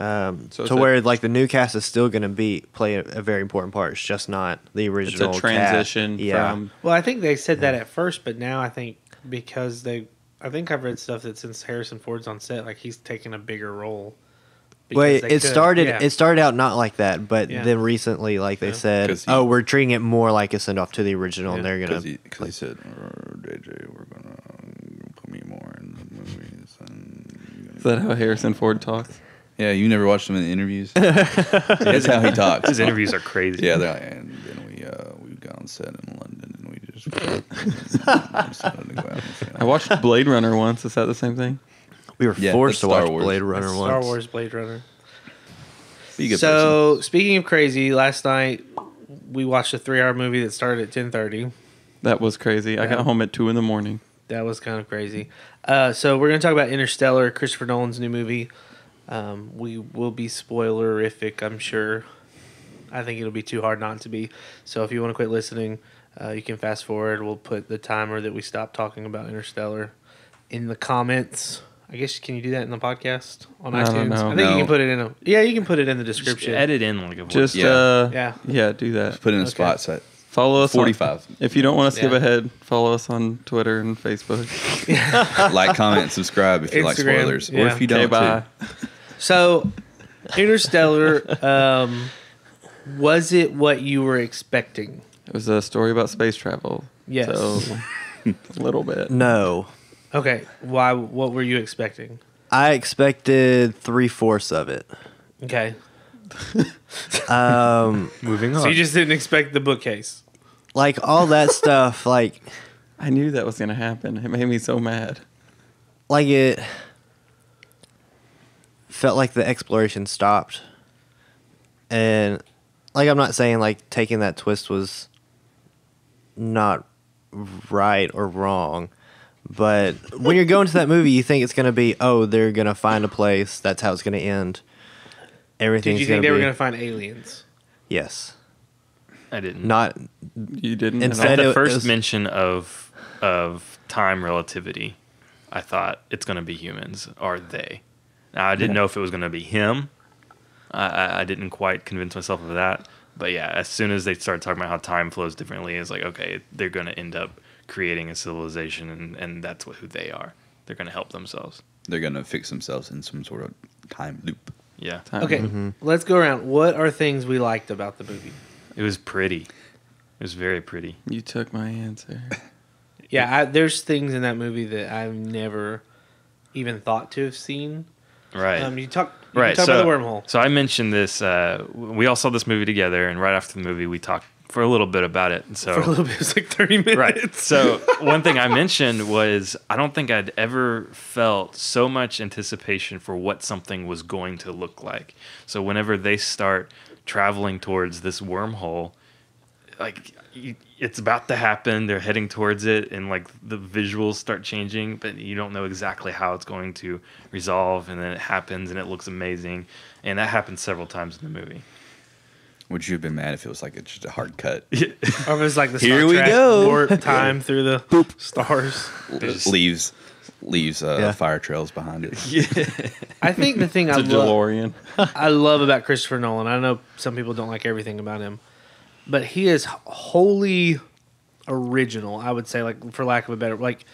Um, So to it's a- where like the new cast is still going to be play a, a very important part. It's just not the original. It's original. a cast. transition Yeah. from Well, I think they said that at first, but now I think because they, I think I've read stuff that since Harrison Ford's on set, like he's taken a bigger role. Because Wait, it could. started. Yeah. It started out not like that, but Yeah. then recently, like they Yeah. said, 'Cause he- oh, we're treating it more like a send off to the original, and they're gonna. Because he, 'cause he said, "Uh, JJ, we're gonna put me more in the movies. And Is that how Harrison Ford talks? yeah, you never watched him in the interviews. *laughs* That's how he talks. His interviews are crazy. Yeah, they're like, and then we uh, we got on set in London and we just *laughs* decided to go out and film." I watched Blade Runner once. Is that the same thing? We were Yeah, forced that's to watch Wars. Blade Runner It's once. Star Wars Blade Runner. Be a good So speaking of crazy, last night we watched a three-hour movie that started at ten thirty. That was crazy. I got home at two in the morning. That was kind of crazy. Uh, so we're going to talk about Interstellar, Christopher Nolan's new movie. Um, we will be spoilerific, I'm sure. I think it'll be too hard not to be. So if you want to quit listening, uh, you can fast forward. We'll put the timer that we stopped talking about Interstellar in the comments. I guess can you do that in the podcast on I iTunes? don't know. I think you can put it in a yeah. You can put it in the Just description. edit in like a voice. Just Yeah. uh, Yeah. yeah, do that. Just put in a spot set. Follow us. on- 45. if you don't want to skip Yeah. ahead, follow us on Twitter and Facebook. *laughs* like, comment, and subscribe if you like Instagram, spoilers, or yeah. if you don't. bye. too. So, Interstellar, um, was it what you were expecting? It was a story about space travel. Yes. So, *laughs* a little bit. No, Okay. Why? What were you expecting? I expected three fourths of it. Okay. *laughs* Um, Moving on. So you just didn't expect the bookcase. like all that *laughs* stuff, like I knew that was gonna happen. It made me so mad. like it felt like the exploration stopped and like i'm not saying like taking that twist was not right or wrong but when you're going to that movie you think it's going to be oh they're going to find a place that's how it's going to end everything's Did you think to they were going to find aliens? yes I didn't. not You didn't. at Instead At the first was- mention of of time relativity, I thought it's going to be humans. Are they? Now I didn't know if it was going to be him. I, I, I didn't quite convince myself of that. But yeah, as soon as they started talking about how time flows differently, it's like okay, they're going to end up creating a civilization, and, and that's what who they are. They're going to help themselves. They're gonna fix themselves in some sort of time loop. Yeah, Time. Okay, Mm-hmm. let's go around. What are things we liked about the movie? it was pretty. It was very pretty. You took my answer. *laughs* Yeah, I, there's things in that movie that I've never even thought to have seen. Right. Um, you talk, you right. talk so, about the wormhole. So I mentioned this. Uh, we all saw this movie together, and right after the movie, we talked for a little bit about it. And so For a little bit, it was like 30 minutes. right. So *laughs* one thing I mentioned was I don't think I'd ever felt so much anticipation for what something was going to look like. So whenever they start traveling towards this wormhole, like it's about to happen, they're heading towards it, and like the visuals start changing, but you don't know exactly how it's going to resolve, and then it happens, and it looks amazing, and that happens several times in the movie. Would you have been mad if it was like a, just a hard cut? *laughs* Or if it was like the Here we Trek go. warp *laughs* time through the stars. *laughs* There's- leaves leaves uh, Yeah. fire trails behind it. I think the thing I It's a love, DeLorean. I love about Christopher Nolan. I know some people don't like everything about him, but he is wholly original. I would say, like for lack of a better, like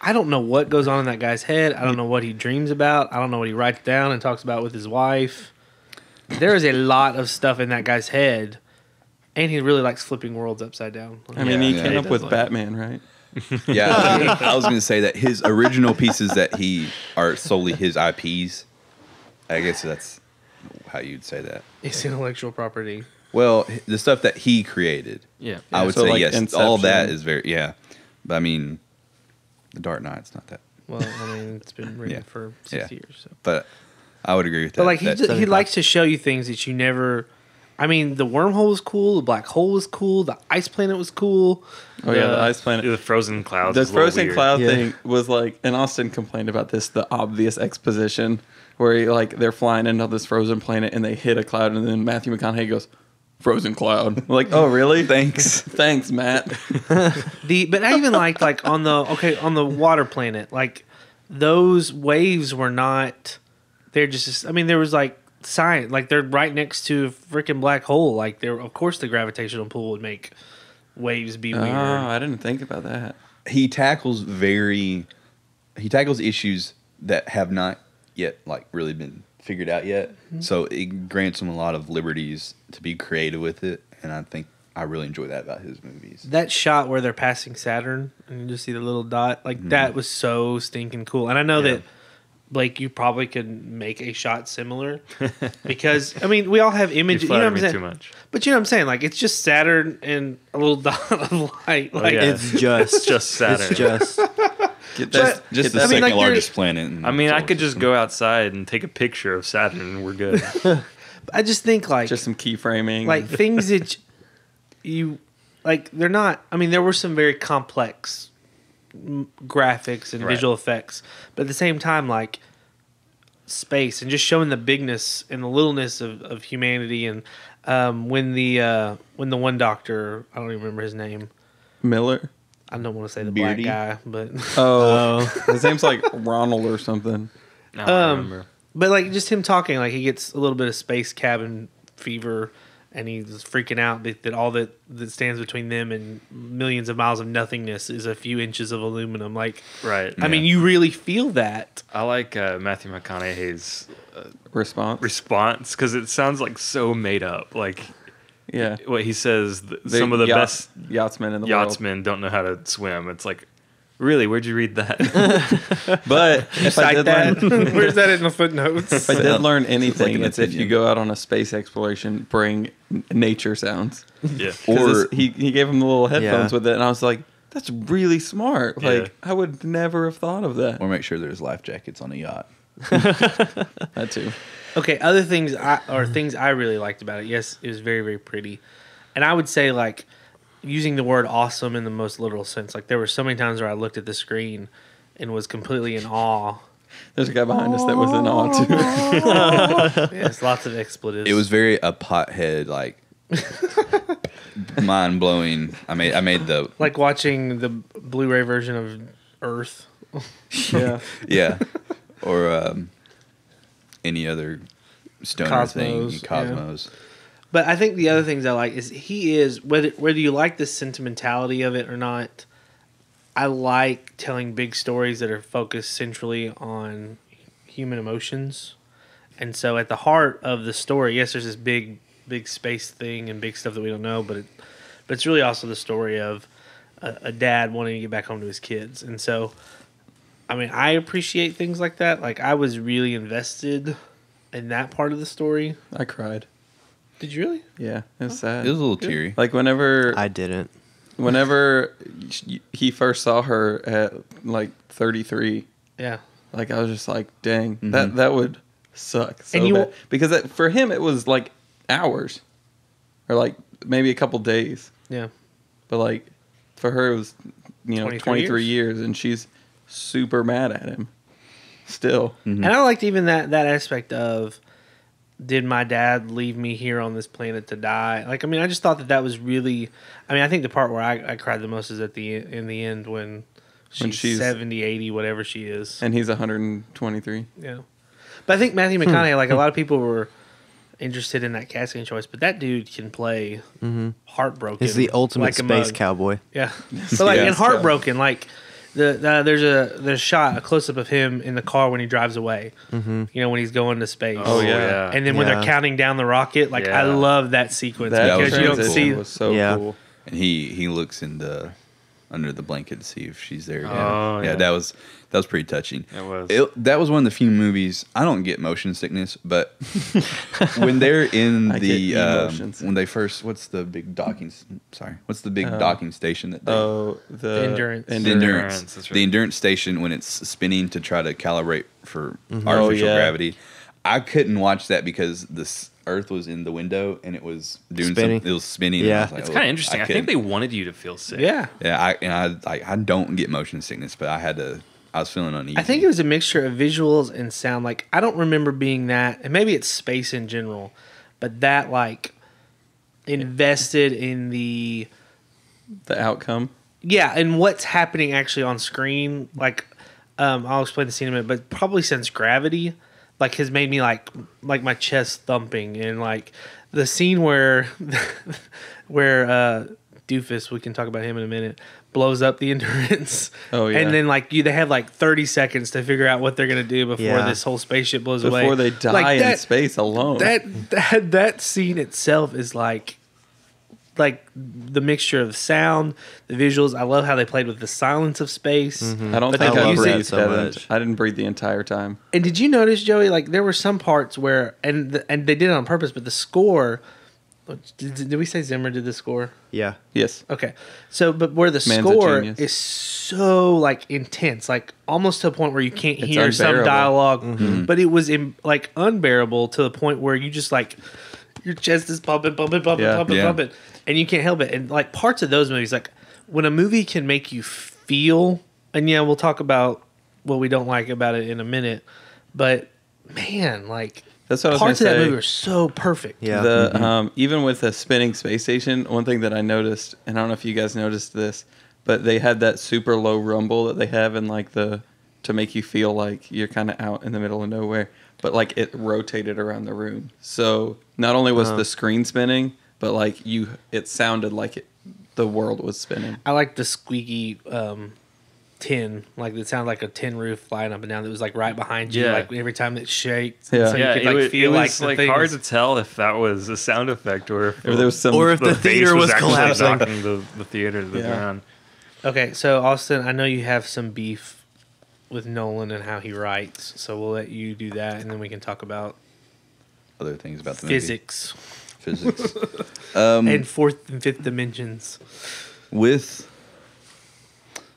I don't know what goes on in that guy's head. I don't know what he dreams about. I don't know what he writes down and talks about with his wife. There is a lot of stuff in that guy's head, and he really likes flipping worlds upside down. I mean, Yeah, he yeah, came he up with like- Batman, right? Yeah, I was going to say that his original pieces that he are solely his IPs. I guess that's how you'd say that. It's intellectual property. Well, the stuff that he created, yeah. I would so say like yes. All that is very yeah. But I mean, the Dark Knight's not that. Well, I mean, it's been written Yeah. for six Yeah. years. So. But I would agree with that. But like he that- ju- he likes to show you things that you never. I mean, the wormhole was cool. The black hole was cool. The ice planet was cool. Oh yeah, the ice planet. The frozen clouds. The is a frozen weird. cloud Yeah. thing was like, and Austin complained about this. The obvious exposition where he, like they're flying into this frozen planet and they hit a cloud, and then Matthew McConaughey goes, "Frozen cloud." We're *laughs* like, oh really? Thanks. *laughs* Thanks, Matt. *laughs* The but I even liked like on the okay on the water planet like those waves were not. They're just. I mean, there was like science. Like they're right next to a freaking black hole. Like there, of course, the gravitational pull would make waves be weird. oh, weird. I didn't think about that. he tackles very he tackles issues that have not yet like really been figured out yet. Mm-hmm. So it grants him a lot of liberties to be creative with it, and I think I really enjoy that about his movies. that shot where they're passing Saturn and you just see the little dot, like that was so stinking cool. And I know Yeah. that Blake, you probably could make a shot similar *laughs* because I mean we all have images. You, know flatter what I'm me saying? too much. But you know what I'm saying? Like it's just Saturn and a little *laughs* dot of light. Oh, like yeah. it's just It's just Saturn. it's just *laughs* Get Just, that. just get the that- I mean, second like, largest planet. in I mean, I could just go outside and take a picture of Saturn and we're good. I just think like just some keyframing. like things that you like they're not. I mean, there were some very complex graphics and Right. visual effects, but at the same time, like space and just showing the bigness and the littleness of, of humanity and um, when the uh, when the one doctor I don't even remember his name Miller. I don't want to say the Beardy? black guy but *laughs* Oh, his name's like Ronald or something. Now I Um, remember. But like just him talking, like he gets a little bit of space cabin fever, and he's freaking out that, that all that that stands between them and millions of miles of nothingness is a few inches of aluminum. Like, Right. I mean, you really feel that. I like uh, Matthew McConaughey's Response. response because it sounds like so made up. Like yeah. what he says, th- The some of the yacht- best yachtsmen in the world. yachtsmen don't know how to swim. It's like Really? Where'd you read that? *laughs* But if I did that. learn, *laughs* Where's that in the footnotes? if I did learn anything, an it's if you opinion. go out on a space exploration, bring n- nature sounds. yeah. *laughs* 'Cause Or- it's- he he gave him the little headphones Yeah. with it, and I was like, "That's really smart. Yeah. Like I would never have thought of that." Or make sure there's life jackets on a yacht. That too. Okay, other things I or things I really liked about it. Yes, it was very very pretty, and I would say like using the word awesome in the most literal sense. Like there were so many times where I looked at the screen and was completely in awe. There's a guy behind us that was in awe too. *laughs* Yes, lots of expletives. It was very a pothead like *laughs* mind blowing. I made I made the like watching the Blu-ray version of Earth. *laughs* yeah. yeah, or um, any other stoner Cosmos, thing, yeah. But I think the other things I like is he is whether whether you like the sentimentality of it or not. I like telling big stories that are focused centrally on human emotions, and so at the heart of the story, yes, there's this big big space thing and big stuff that we don't know, but it, but it's really also the story of a, a dad wanting to get back home to his kids, and so. I mean, I appreciate things like that. Like, I was really invested in that part of the story. I cried. Did you really? Yeah, it was sad. It was a little teary. like whenever I didn't. *laughs* whenever he first saw her at like 33 Yeah. like i was just like dang Mm-hmm. that that would suck so And you- bad. because it, for him it was like hours or like maybe a couple days Yeah. but like for her it was you know 23 23, years. and she's super mad at him still And I liked even that that aspect of did my dad leave me here on this planet to die? Like, I mean, I just thought that that was really. I mean, I think the part where I, I cried the most is at the in the end when she's, When she's- 70, 80, whatever she is. and he's 123 yeah. But I think Matthew hmm. McConaughey, like a lot of *laughs* people were interested in that casting choice, but that dude can play mm-hmm. heartbroken. He's the ultimate like a space mug. cowboy. Yeah, *laughs* but like Yeah. and heartbroken. Like the, the there's a there's a shot a close up of him in the car when he drives away. Mm-hmm. You know when he's going to space. Oh, yeah. And then when they're counting down the rocket, like I Yeah. love that sequence that because you don't transition see. was so Yeah. cool And he he looks in the under the blanket to see if she's there. again. Oh, yeah. yeah. that was that was pretty touching. It was. that was one of the few movies I don't get motion sickness, but *laughs* when they're in the um, when they first what's the big docking? Sorry, what's the big Uh, docking station that they, oh the, The endurance. the endurance. endurance, Endurance, that's the endurance station when it's spinning to try to calibrate for Oh, artificial yeah. gravity. I couldn't watch that because this Earth was in the window and it was doing Spinning. Some, it was spinning. Yeah. was like, It's oh, kind of interesting. I, think they wanted you to feel sick. Yeah, Yeah, I and I like I don't get motion sickness, but I had to. I was feeling uneasy. I think it was a mixture of visuals and sound. Like I don't remember being that, and maybe it's space in general, but that like invested in the the outcome yeah, and what's happening actually on screen, like um, I'll explain the scene in a minute, but probably since Gravity, like has made me like like my chest thumping and like the scene where *laughs* where uh, Doofus, we can talk about him in a minute, blows up the *laughs* endurance. Oh, yeah. and then like you, they have like thirty seconds to figure out what they're gonna do before Yeah. this whole spaceship blows away. before they die Like, in that- space alone that that that scene itself is like like the mixture of sound, the visuals. I love how they played with the silence of space. Mm-hmm. I don't But think I music- breathed so that much. I didn't breathe the entire time. And did you notice, Joey? Like there were some parts where, and the, and they did it on purpose, but the score. Did, did we say Zimmer did the score? Yeah. Yes. Okay, so but where the Man's score is so like intense, like almost to a point where you can't It's hear some unbearable. dialog mm-hmm. but it was in, like unbearable to the point where you just like your chest is pumping, pumping, pumping, Yeah. pumping, Yeah. pumping, and you can't help it. And like parts of those movies, like when a movie can make you feel, and yeah, we'll talk about what we don't like about it in a minute, but man, like That's what I was parts of gonna that movie are so perfect. Yeah. The um, even with the spinning space station, one thing that I noticed, and I don't know if you guys noticed this, but they had that super low rumble that they have in like the to make you feel like you're kind of out in the middle of nowhere, but like it rotated around the room. So not only was Uh-huh. the screen spinning, but like you, it sounded like it, the world was spinning. I like the squeaky um, tin, like it sounded like a tin roof flying up and down. That was like right behind you, Yeah. like every time it shakes. Yeah. so yeah, you could it, like wa- feel it like was the like thing hard is- to tell if that was a sound effect or if, If there was some, Or if the base theater was actually collapsing. knocking the, the theater to the Yeah. ground. Okay, so Austin, I know you have some beef with Nolan and how he writes, so we'll let you do that, and then we can talk about Other things about the physics movie. Physics. *laughs* um, and fourth and fifth dimensions. with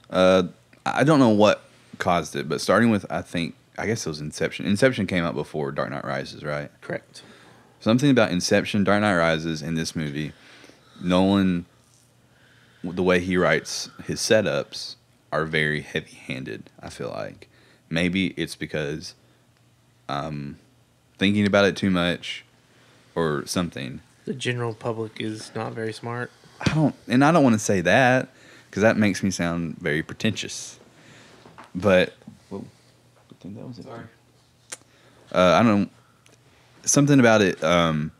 uh I don't know what caused it, but starting with I think I guess it was Inception. Inception came out before Dark Knight Rises, right? Correct. Something about Inception, Dark Knight Rises, in this movie, Nolan, the way he writes his setups are very heavy-handed. I feel like maybe it's because I'm thinking about it too much, or something. The general public is not very smart. I don't, and I don't want to say that because that makes me sound very pretentious. But whoa, good thing that was it. Uh, I don't. Something about it um,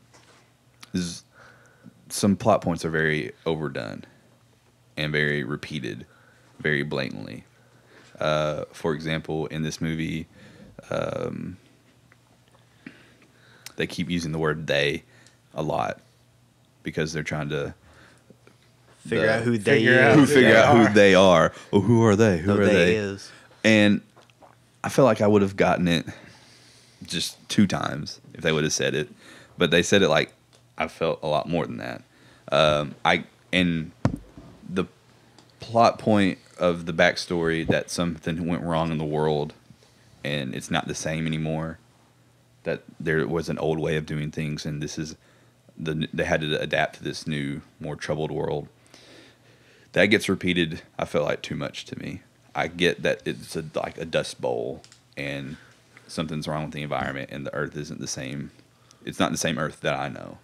is some plot points are very overdone and very repeated, very blatantly. Uh, for example, in this movie, um, they keep using the word "they" a lot because they're trying to Figure the- out who they Figure out who who figure they out are. who they are. Well, who are they? Who Who are they they? is. And I feel like I would have gotten it just two times if they would have said it, but they said it like I felt a lot more than that. Um, I and the plot point of the backstory that something went wrong in the world and it's not the same anymore. That there was an old way of doing things, and this is the they had to adapt to this new, more troubled world. That gets repeated i feel like too much to me. I get that it's a, like a dust bowl and something's wrong with the environment and the earth isn't the same. It's not the same earth that i know.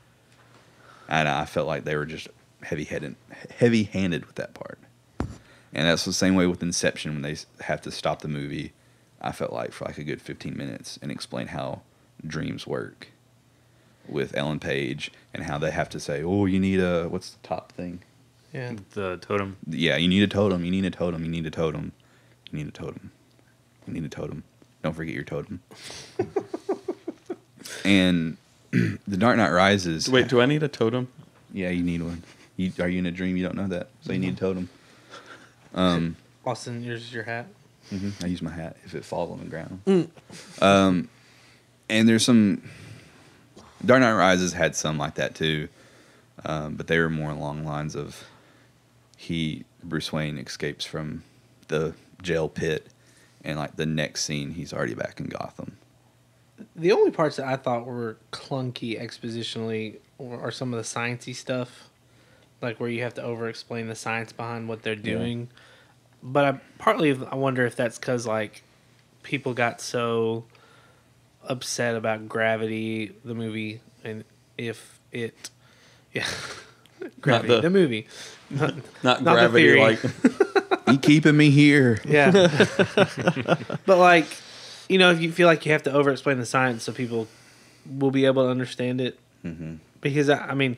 And i felt like they were just heavy-headed heavy-handed with that part. And that's the same way with inception when they have to stop the movie. I felt like for like a good 15 minutes and explain how dreams work with ellen page and how they have to say oh you need a what's the top thing Yeah. The totem. yeah, you need a totem. You need a totem. You need a totem. You need a totem. You need a totem. Don't forget your totem. *laughs* and *clears throat* the Dark Knight Rises. Wait, do I need a totem? Yeah, you need one. You, are you in a dream? You don't know that, so you need a totem. *laughs* Um, Austin, yours is your hat. mhm, I use my hat if it falls on the ground. Um, and there's some. Dark Knight Rises had some like that too, um, but they were more along lines of he Bruce Wayne escapes from the jail pit, and like the next scene he's already back in Gotham. The only parts that I thought were clunky expositionally or- are some of the sciencey stuff, like where you have to over-explain the science behind what they're Yeah. doing. But I partly I wonder if that's because like people got so upset about Gravity, the movie, and if it, *laughs* yeah, Gravity, the- the, movie, not, *laughs* Not, Not gravity, theory. like *laughs* you keeping me here? yeah. but like, you know, if you feel like you have to over-explain the science so people will be able to understand it, hmm because I, I mean,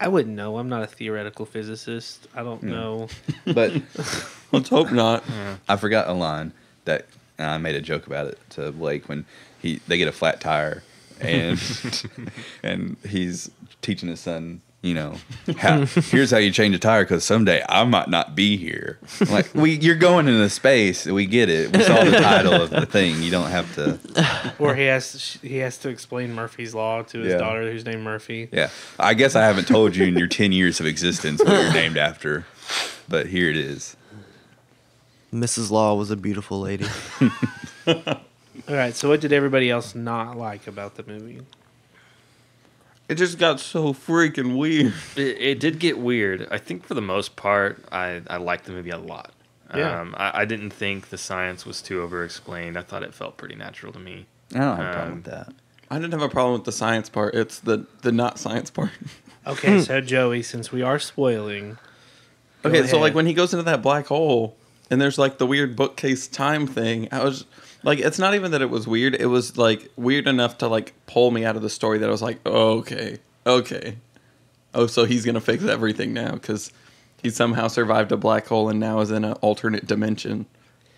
I wouldn't know. I'm not a theoretical physicist. I don't know. But let's hope not. I forgot a line that and I made a joke about it to Blake when he they get a flat tire *laughs* and and he's teaching his son, you know, how, here's how you change a tire because someday I might not be here. I'm like we, you're going into space. We get it. We saw the title of the thing. You don't have to. or he has he has to explain Murphy's law to his Yeah. daughter, who's named Murphy. Yeah, I guess I haven't told you in your ten years of existence what you're named after, but here it is. Mrs. Law was a beautiful lady. *laughs* All right. So, what did everybody else not like about the movie? It just got so freaking weird. It, it did get weird. I think for the most part, I, I liked the movie a lot. Yeah. Um, I, I didn't think the science was too over explained. I thought it felt pretty natural to me. I don't have a problem Um, with that. I didn't have a problem with the science part. It's the the not science part. *laughs* Okay, so Joey, since we are spoiling, go Okay, so like when he goes into that black hole and there's like the weird bookcase time thing, I was like, it's not even that it was weird. It was like weird enough to like pull me out of the story that I was like, oh, okay, okay. Oh, so he's gonna fix everything now because he somehow survived a black hole and now is in an alternate dimension.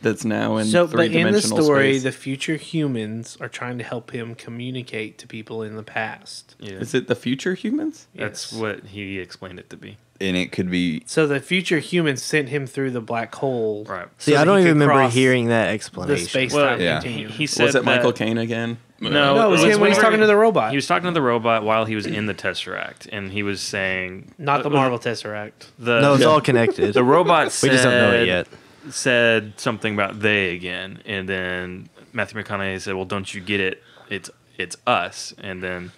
that's now in so, three but in the dimensional story, space. the future humans are trying to help him communicate to people in the past. Yeah. Is it the future humans? That's Yes. what he explained it to be. And it could be So the future humans sent him through the black hole. Right. See, so I don't even remember hearing that The explanation. space Well, yeah. He, continuum. he said Was it Michael that- Caine again? No, No, it was him when he's whenever- talking to the robot. He was talking to the robot while he was in the Tesseract, and he was saying Not the uh, Marvel Tesseract. The no, it's all connected. the robot we just don't know it yet. said something about they again, and then Matthew McConaughey said, "Well, don't you get it? It's it's us." And then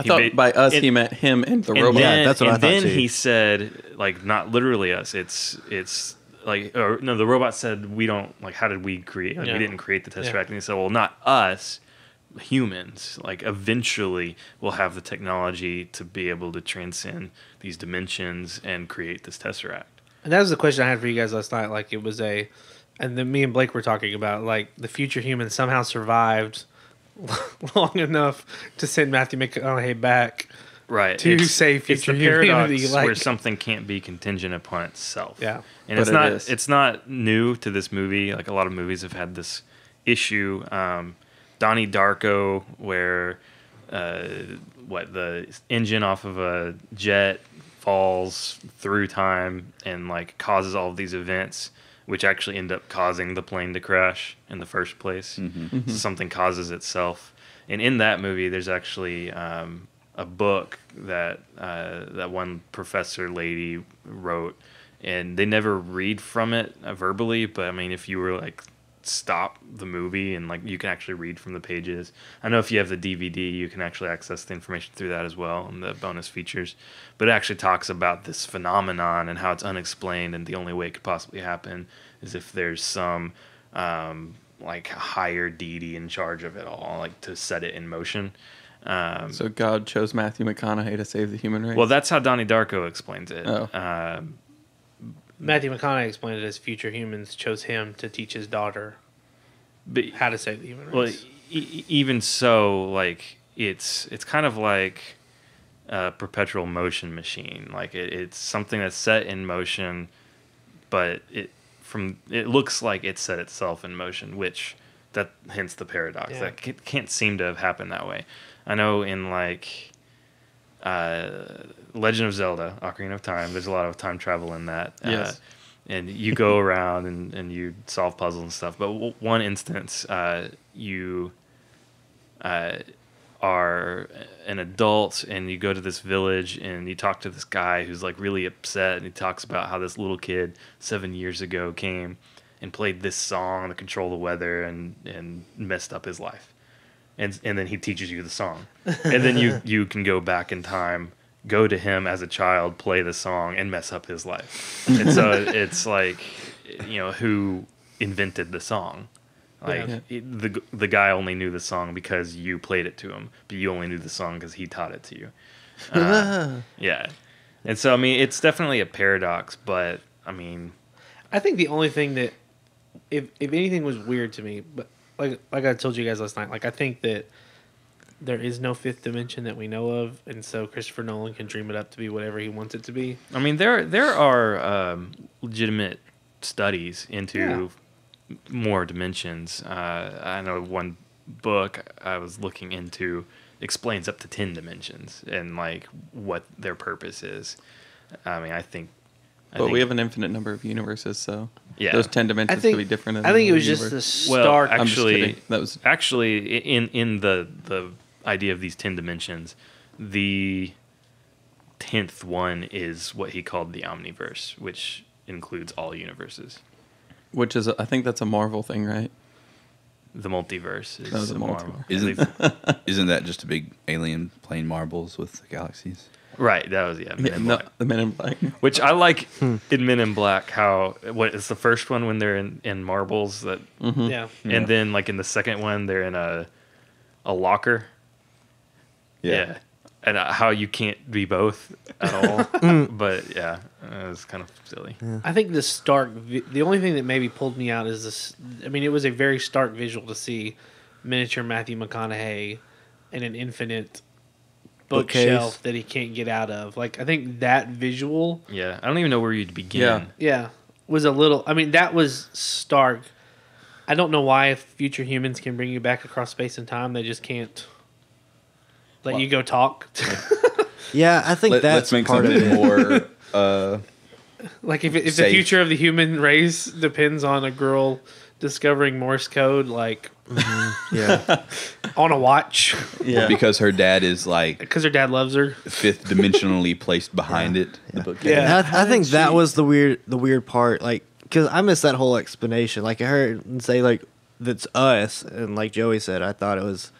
I he thought ba- by us and- he meant him and the and robot. Then, Yeah, that's what and I thought then too. he said, like, not literally us. It's it's like, or no, the robot said, "We don't like. How did we create? Like, Yeah. We didn't create the Tesseract." Yeah. And he said, "Well, not us." humans like eventually we'll have the technology to be able to transcend these dimensions and create this tesseract And that was the question I had for you guys last night. Like it was a, and then me and Blake were talking about like the future humans somehow survived *laughs* long enough to send Matthew McConaughey back. right to it's, save it's the future humanity, paradox like- where something can't be contingent upon itself Yeah. and But it's it not is. it's not new to this movie like a lot of movies have had this issue um donnie darko where uh what the engine off of a jet falls through time and like causes all of these events which actually end up causing the plane to crash in the first place. So something causes itself. And in that movie there's actually um, a book that uh, that one professor lady wrote. And they never read from it uh, verbally but i mean if you were like stop the movie and like you can actually read from the pages i know if you have the dvd you can actually access the information through that as well and the bonus features but it actually talks about this phenomenon and how it's unexplained and the only way it could possibly happen is if there's some um, like higher deity in charge of it all like to set it in motion um, So God chose Matthew McConaughey to save the human race. well, that's how Donnie Darko explains it. Oh. Um, Matthew McConaughey explained it as future humans chose him to teach his daughter but how to save the human race. well, e- even so, like it's it's kind of like a perpetual motion machine. Like it, it's something that's set in motion, but it from it looks like it set itself in motion, which that hence the paradox. Yeah. That ca- can't seem to have happened that way. I know in like uh, Legend of Zelda: Ocarina of Time, there's a lot of time travel in that. Yes. Uh, and you go *laughs* around and, and you solve puzzles and stuff. But w- one instance, uh, you uh, are an adult and you go to this village and you talk to this guy who's like really upset and he talks about how this little kid seven years ago came and played this song to control the weather and, and messed up his life. And, and then he teaches you the song. And then you, *laughs* you can go back in time, go to him as a child, play the song, and mess up his life. And so *laughs* it's like, you know, who invented the song? Like Yeah. it, the the guy only knew the song because you played it to him, but you only knew the song because he taught it to you. *laughs* Uh, yeah, and so I mean, it's definitely a paradox, but I mean, I think the only thing that, if if anything was weird to me, but like like I told you guys last night, like I think that there is no fifth dimension that we know of, and so Christopher Nolan can dream it up to be whatever he wants it to be. I mean, there there are um, legitimate studies into more dimensions. Uh, I know one book I was looking into explains up to ten dimensions and like what their purpose is. I mean, I think. I but think- we have an infinite number of universes, so Yeah. those ten I dimensions think could be different. In I think it the was just universe. the Well, start. I'm just actually- kidding. that was actually in in the the idea of these 10 dimensions the 10th one is what he called the omniverse which includes all universes which is a, I think that's a Marvel thing, right? the multiverse is that was a multiverse. Marvel. Isn't, *laughs* isn't that just a big alien playing marbles with galaxies? Right that was yeah Men in no, Black. the Men in Black. *laughs* which i like in men in black how what is the first one when they're in in marbles that yeah, and then like in the second one they're in a a locker Yeah. And uh, how you can't be both at all. *laughs* *laughs* but yeah, it was kind of silly. I think the stark. vi- The only thing that maybe pulled me out is this. I mean, it was a very stark visual to see miniature Matthew McConaughey in an infinite Bookcase. bookshelf that he can't get out of. Like I think that visual, Yeah. I don't even know where you'd begin. Yeah. yeah, was a little. I mean, that was stark. I don't know why if future humans can bring you back across space and time, they just can't let you go talk. *laughs* Yeah, I think Let, that's us make part of it. more. *laughs* Uh, like if, if the future of the human race depends on a girl discovering Morse code, like Mm-hmm. yeah, *laughs* on a watch Yeah. because her dad is like because her dad loves her. fifth dimensionally placed *laughs* behind it. The book. Yeah. And I, I think did that was the weird, the weird part. Like, because I missed that whole explanation. Like, I heard and say like that's us, and like Joey said, I thought it was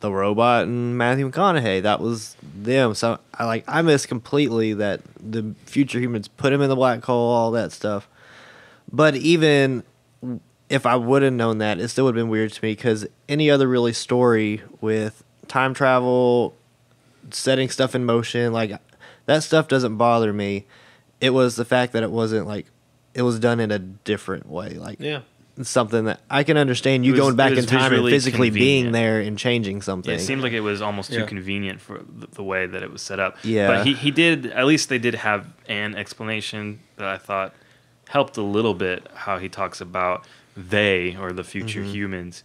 the robot and Matthew McConaughey. That was them. So I like I missed completely that the future humans put him in the black hole, all that stuff. But even if I would have known that, it still would have been weird to me because any other really story with time travel, setting stuff in motion, like that stuff doesn't bother me. It was the fact that it wasn't like it was done in a different way, like Yeah. something that I can understand. You was- going back in time and visually physically being there and changing something. Yeah, it seemed like it was almost too Yeah. convenient for the, the way that it was set up. Yeah. But he, he did, at least they did have an explanation that I thought helped a little bit how he talks about they, or the future Mm-hmm. humans,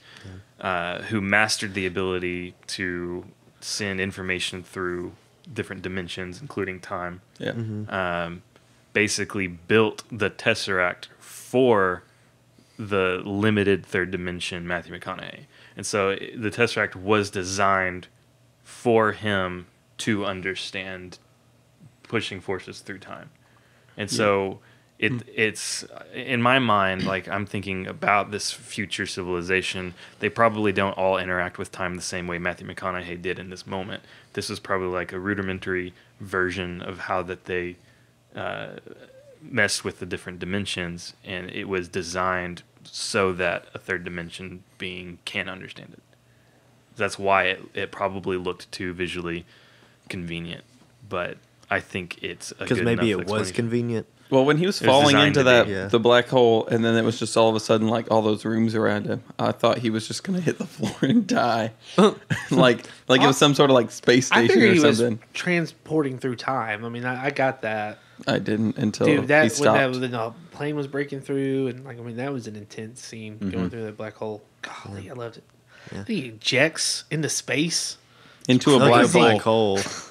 uh, who mastered the ability to send information through different dimensions, including time Yeah. Mm-hmm. um, basically built the Tesseract for the limited third dimension Matthew McConaughey. And so the Tesseract was designed for him to understand pushing forces through time. And so it it's in my mind like I'm thinking about this future civilization. They probably don't all interact with time the same way Matthew McConaughey did in this moment. This is probably like a rudimentary version of how that they uh, messed with the different dimensions, and it was designed so that a third dimension being can understand it. That's why it, it probably looked too visually convenient, but I think it's because maybe it was convenient. Well, when he was was falling into that be. Yeah. the black hole, and then it was just all of a sudden like all those rooms around him, I thought he was just gonna hit the *laughs* floor and die, *laughs* like like it was some sort of like space station figured or he was something. transporting through time. I mean, I, I got that. I didn't until Dude, he that when that when the plane was breaking through, and like I mean, that was an intense scene Mm-hmm. going through that black hole. Golly, I loved it. Yeah. He ejects into space. into a black, a black hole, *laughs*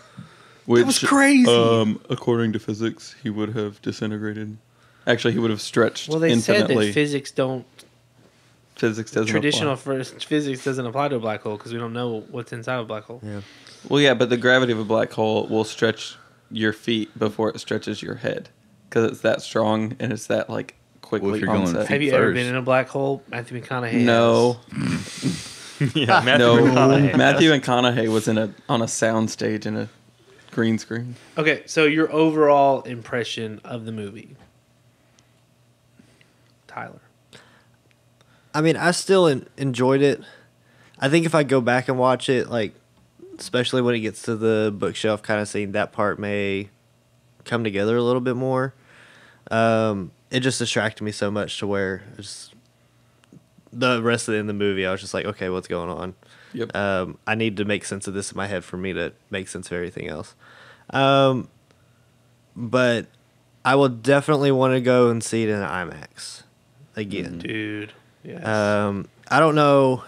hole. which was crazy. Um, according to physics, he would have disintegrated. Actually, he would have stretched Well, they said that physics don't physics doesn't traditional apply. first physics doesn't apply to a black hole because we don't know what's inside a black hole. Yeah. Well, yeah, but the gravity of a black hole will stretch your feet before it stretches your head because it's that strong and it's that like quickly Well, if you're going onset. feet Have you ever been in a black hole? Matthew McConaughey. No, *laughs* *laughs* yeah, Matthew no. McConaughey. Matthew McConaughey was in a on a sound stage in a green screen. Okay, so your overall impression of the movie, Tyler. I mean, I still en- enjoyed it. I think if I go back and watch it, like, especially when it gets to the bookshelf kind of scene, that part may come together a little bit more. Um, it just distracted me so much to where just, the rest of the, in the movie, I was just like, okay, what's going on? Yep. Um, I need to make sense of this in my head for me to make sense of everything else. Um, but I will definitely want to go and see it in IMAX again. Dude. Yes. Um, I don't know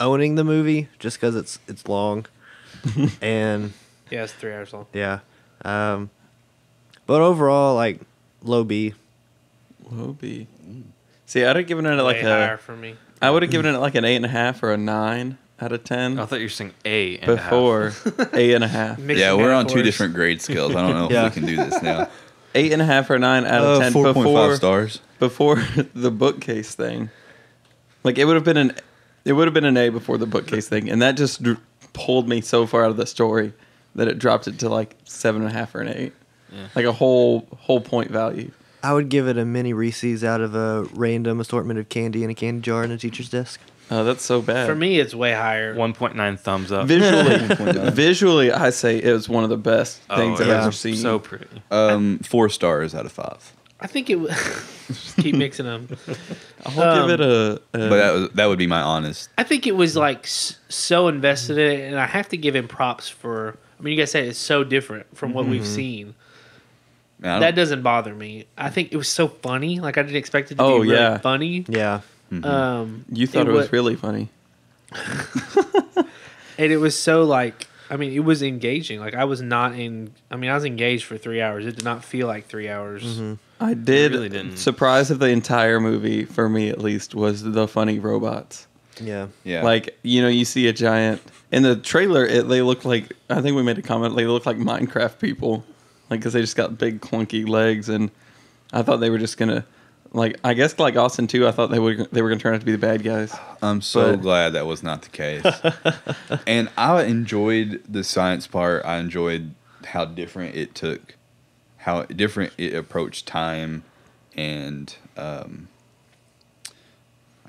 owning the movie just because it's it's long, *laughs* and yeah, it's three hours long. yeah. Um, but overall, like low B. Low B. See, I'd have given it like Way higher for me. I would have given it like an eight and a half or a nine out of ten I thought you were saying A and a half. before *laughs* eight and a half. Mixed Yeah, we're on two metaphors. different grade scales. I don't know Yeah. if we can do this now. *laughs* Eight and a half or nine out of Uh, ten Four point before five stars. before *laughs* the bookcase thing. Like it would have been an it would have been an A before the bookcase thing, and that just dr- pulled me so far out of the story that it dropped it to like seven and a half or an eight, like a whole whole point value. I would give it a mini Reese's out of a random assortment of candy in a candy jar in a teacher's desk. Oh, that's so bad. For me, it's way higher. 1.9 thumbs up. visually, *laughs* visually, I say it was one of the best Oh, things I've yeah. ever seen. So pretty. Um, four stars out of five. I think it. w- *laughs* keep mixing them. *laughs* I'll Um, give it a. a But that was, that would be my honest. I think it was like so invested in it, and I have to give him props for. I mean, you guys say it's so different from what we've seen. Man, That doesn't bother me. I think it was so funny. Like I didn't expect it to Oh, be really yeah. funny. Yeah. Um, You thought it, was wa- really funny. *laughs* and it was so like I mean, it was engaging. Like I was not in. I mean, I was engaged for three hours. It did not feel like three hours. Mm-hmm. I did. really didn't. Surprise of the entire movie for me, at least, was the funny robots. Yeah. Yeah. Like you know, you see a giant in the trailer. It, they look like I think we made a comment. They look like Minecraft people, like because they just got big clunky legs, and I thought they were just gonna, like I guess like Austin too. I thought they were they were gonna turn out to be the bad guys. I'm so But- glad that was not the case. *laughs* and I enjoyed the science part. I enjoyed how different it took, how different it approached time, and um,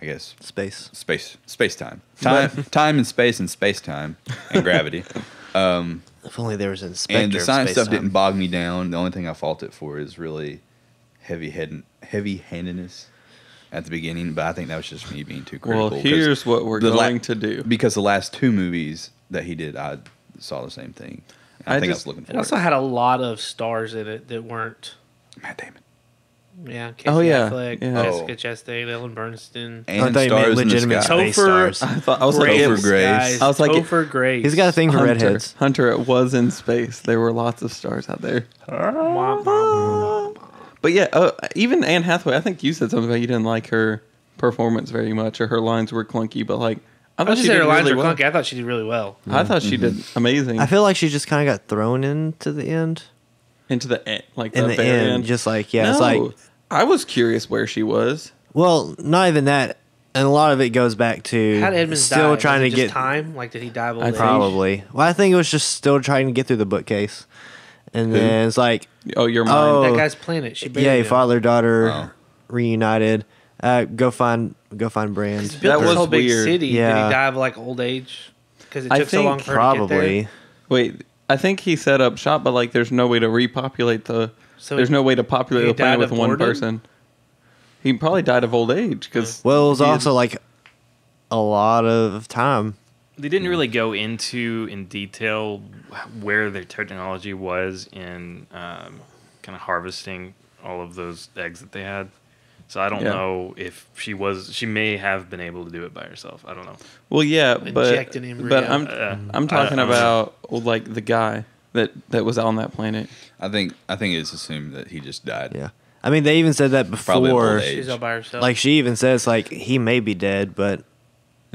I guess Space. space, space time, time, *laughs* time and space and space time and gravity. *laughs* Um, If only there was an inspector. and the of science stuff space-time. didn't bog me down. The only thing I fault it for is really heavy head heavy handedness at the beginning. But I think that was just me being too critical. Well, 'cause here's what we're the la- going to do. because the last two movies that he did, I saw the same thing. I, I think just- I was looking for. It for also it. had a lot of stars in it that weren't. Matt Damon Yeah. Casey Oh, yeah, Affleck, yeah. Jessica Oh. Chastain, Ellen Burstyn. And thought stars in the legitimate sky. space Topher- stars. I thought I was like, Grace. it Topher Grace. I was like- Topher Grace. He's got a thing for Hunter, redheads. Hunter, it was in space. There were lots of stars out there. But yeah, uh, even Anne Hathaway. I think you said something about you didn't like her performance very much, or her lines were clunky. But like, I I thought just she said did her lines really were well. clunky. I thought she did really well. I thought she did amazing I feel like she just kind of got thrown into the end. into the end, like In the very end, just like yeah, it's like I was curious where she was. well, not even that, and a lot of it goes back to How did Edmunds still die? trying Was to it just get time. Like, did he die of old I age? probably. Well, I think it was just still trying to get through the bookcase, and then it's like Oh, your mind. Oh, That guy's planet. She buried yeah, him. father daughter Oh. reunited. Uh, go find go find Brand. Built That was whole big weird. city. Did he die of like old age? Because it I took so long think for her to get there. Probably. Wait, I think he set up shop, but like, there's no way to repopulate the. So there's no way to populate the planet with one boredom? person. He probably died of old age because. Well, it was also like a lot of time. They didn't really go into in detail where their technology was in um, kind of harvesting all of those eggs that they had. So I don't Yeah. know if she was. She may have been able to do it by herself. I don't know. Well, yeah, but Inject an embryo. but I'm Uh, I'm talking I- I don't know. about like the guy that that was on that planet. I think I think it's assumed that he just died. Yeah. I mean, they even said that before. she's all by herself. Like she even says, like he may be dead, but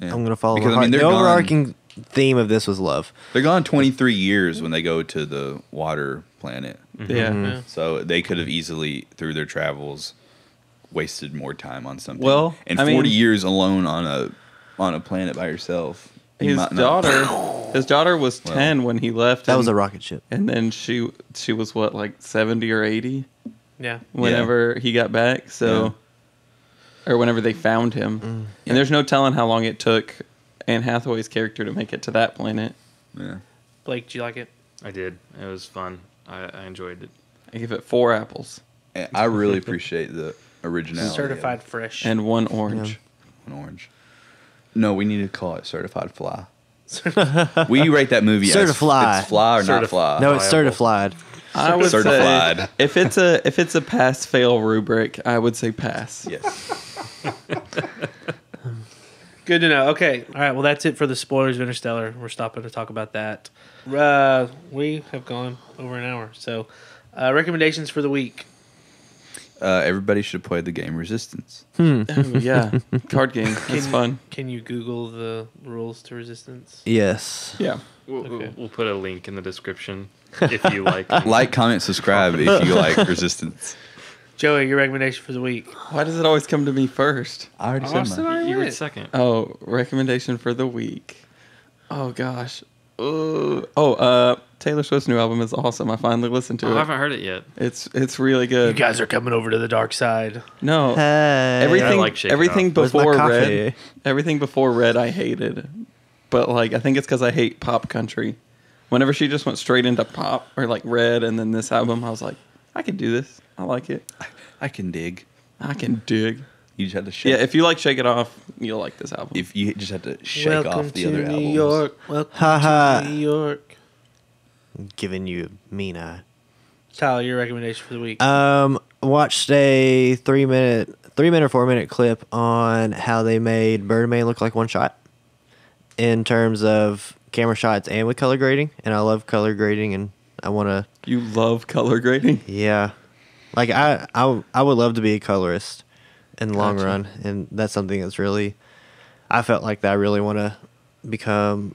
Yeah. I'm gonna follow Because I mean, they're the gone, overarching theme of this was love. they're gone 23 years when they go to the water planet. Mm-hmm. Yeah. Mm-hmm. Yeah. So they could have easily, through their travels, wasted more time on something. Well, and I 40 mean- years alone on a on a planet by yourself. you His might not- daughter, his daughter was Well, ten when he left. That was a rocket ship. And then she she was what like seventy or eighty yeah. whenever he got back. So, or whenever they found him. Mm. And there's no telling how long it took Anne Hathaway's character to make it to that planet. Yeah. Blake, do you like it? I did. It was fun. I, I enjoyed it. I give it four apples And I really appreciate the originality. Certified of fresh. and one orange. an orange. No, we need to call it certified fly. *laughs* we rate that movie as Certified. it's fly or not Certif- fly. no, it's certified. I would Certified. say if it's a if it's a pass fail rubric, I would say pass. Yes. Good to know. Okay. All right. Well, that's it for the spoilers of Interstellar. We're stopping to talk about that. Uh, we have gone over an hour. So, uh, recommendations for the week. Uh, everybody should play the game Resistance. Ooh, yeah, *laughs* card game. It's fun. Can you Google the rules to resistance? Yes. Yeah. We'll, we'll- Okay. we'll put a link in the description *laughs* if you like. Like, comment, subscribe if you like *laughs* Resistance. Joey, your recommendation for the week. Why does it always come to me first? I already Austin said mine. already you were went. second. Oh, recommendation for the week. Oh gosh. Ooh. Oh, uh, Taylor Swift's new album is awesome. I finally listened to Oh, I it. haven't heard it yet. It's it's really good. You good. guys are coming over to the dark side. no, Hey. everything like Shake It everything Off. Where's my before coffee? Red, everything before Red, I hated. But like, I think it's because I hate pop country. Whenever she just went straight into pop or like Red, and then this album, I was like, I can do this. I like it. I can dig. I can dig. You just have to shake. Yeah, if you like Shake It Off, you'll like this album. if you just have to shake Welcome off the to other New albums. York. Welcome Ha ha. to New York. Giving you a mean eye. Tyler, your recommendation for the week. Um, watched a three minute three minute, four minute clip on how they made Birdman look like one shot in terms of camera shots and with color grading. And I love color grading, and I want to, You love color grading. yeah, like I, I, I would love to be a colorist in the long Gotcha. run, and that's something that's really, I felt like that I really want to become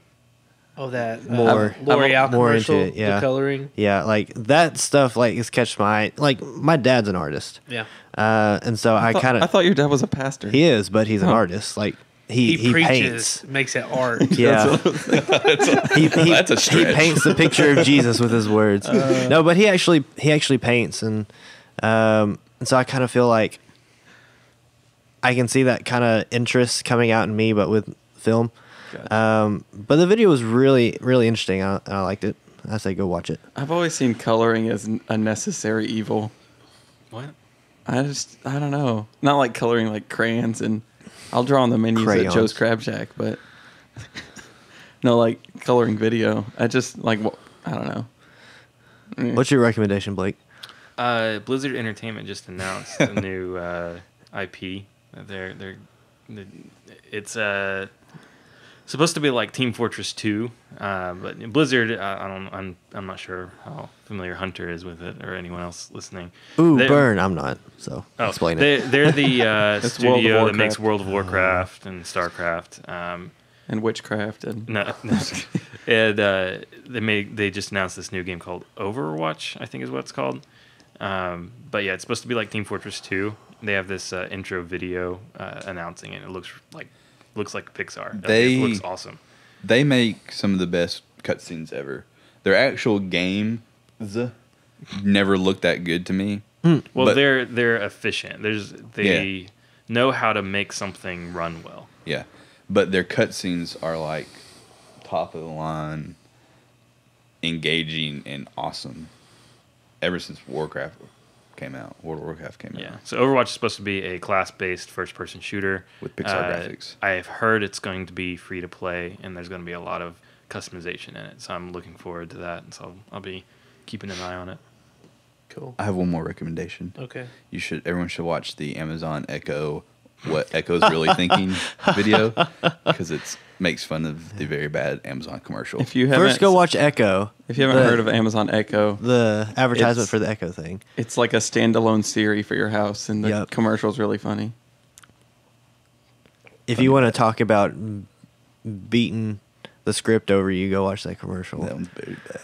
Oh, that uh, More- L'Oreal more into it, yeah. the coloring. Yeah, like that stuff like has catch my. Like my dad's an artist, Yeah, uh, and so I, thought- kind of I thought your dad was a pastor. he is, but he's an artist. Like he he, he, preaches, paints. makes it art. *laughs* Yeah, *laughs* *laughs* he, he, That's a he paints the picture of Jesus with his words. no, but he actually he actually paints, and um, and so I kind of feel like I can see that kind of interest coming out in me, but with film. Gotcha. Um, but the video was really really interesting. I, I liked it. I say go watch it. I've always seen coloring as n- a necessary evil. What? I just, I don't know. Not like coloring like crayons and I'll draw on the menus Crayons. at Joe's Crab Shack, but *laughs* no, like coloring video. I just like, wh- I don't know. Mm. What's your recommendation, Blake? Uh, Blizzard Entertainment just announced a *laughs* new uh, IP. They're they're, they're it's uh supposed to be like Team Fortress Two, uh, but Blizzard. Uh, I don't. I'm I'm not sure how familiar Hunter is with it or anyone else listening. Ooh, They're- burn! I'm not. So Oh, explain they, it. They're the *laughs* uh, It's World of studio that makes World of Warcraft and StarCraft. Um, and witchcraft and no, *laughs* and uh, they made they just announced this new game called Overwatch. I think is what it's called. Um, but yeah, it's supposed to be like Team Fortress 2. They have this uh, intro video uh, announcing it. It looks like looks like Pixar. Like, They- it looks awesome. They make some of the best cutscenes ever. Their actual game never looked that good to me. Hmm. Well, But- they're they're efficient. There's they know how to make something run well. Yeah, but their cutscenes are like top of the line, engaging and awesome. Ever since Warcraft came out, World of Warcraft came out. Yeah. out. So Overwatch is supposed to be a class-based first-person shooter With Pixar uh, graphics. I've heard it's going to be free to play, and there's going to be a lot of customization in it. So I'm looking forward to that. And so I'll, I'll be keeping an eye on it. Cool. I have one more recommendation. Okay. You should. Everyone should watch the Amazon Echo. What Echo's really thinking *laughs* video because it makes fun of the very bad Amazon commercial. if you haven't First, go watch Echo. if you haven't the- heard of Amazon Echo, the advertisement It's- for the Echo thing. it's like a standalone Siri for your house, and the Yep. commercial's really funny. If you want to talk about m- beating the script over you, go watch that commercial. that one's very bad.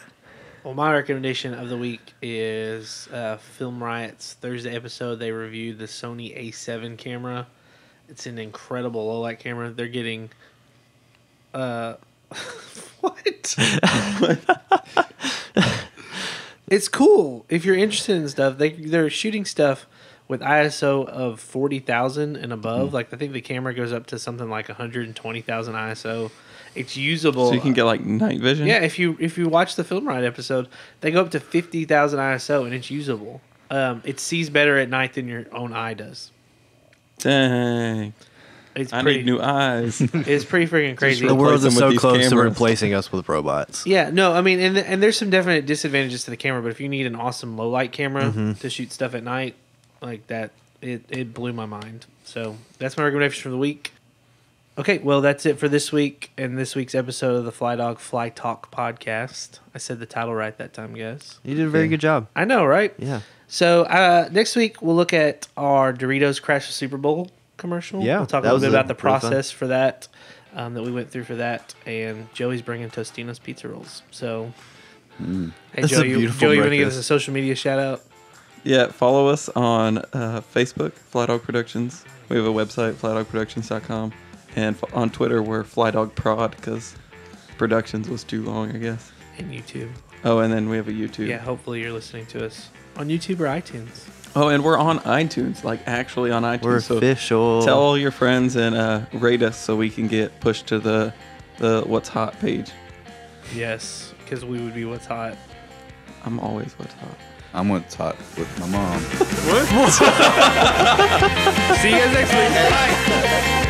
Well, my recommendation of the week is uh, Film Riot's Thursday episode. They reviewed the Sony A7 camera. It's an incredible low light camera. They're getting. Uh, *laughs* what? *laughs* it's cool if you're interested in stuff. They they're shooting stuff with ISO of forty thousand and above. Like I think the camera goes up to something like one hundred and twenty thousand ISO. It's usable. So you can get like night vision. Yeah, if you if you watch the Film Riot episode, they go up to fifty thousand ISO and it's usable. Um, it sees better at night than your own eye does. Dang. It's I pretty. need new eyes. *laughs* it's pretty freaking crazy. the world is so these close to replacing us with robots. Yeah, no, I mean, and and there's some definite disadvantages to the camera, but if you need an awesome low light camera Mm-hmm. to shoot stuff at night, like that, it it blew my mind. So that's my recommendation for the week. Okay, well that's it for this week and this week's episode of the Fly Dog Fly Talk podcast. I said the title right that time, guys. You did a very Yeah. good job. I know, right? Yeah. So uh, next week we'll look at our Doritos Crash the Super Bowl commercial. Yeah, we'll talk a little bit a- about the pretty fun. process for that um, that we went through for that, and Joey's bringing Tostino's pizza rolls. So, hey Mm. That's Joe, a you, beautiful Joe, you want to give us a social media shout out? Yeah, follow us on uh, Facebook, Fly Dog Productions. We have a website, flydogproductions.com. And on Twitter, we're Fly Dog FlydogProd because Productions was too long, I guess. And YouTube. Oh, and then we have a YouTube. Yeah, hopefully you're listening to us on YouTube or iTunes. Oh, and we're on iTunes, like actually on iTunes. We're so official. tell all your friends and uh, rate us so we can get pushed to the the What's Hot page. Yes, because we would be what's hot. I'm always What's Hot. I'm what's hot with my mom. *laughs* What? *laughs* See you guys next week.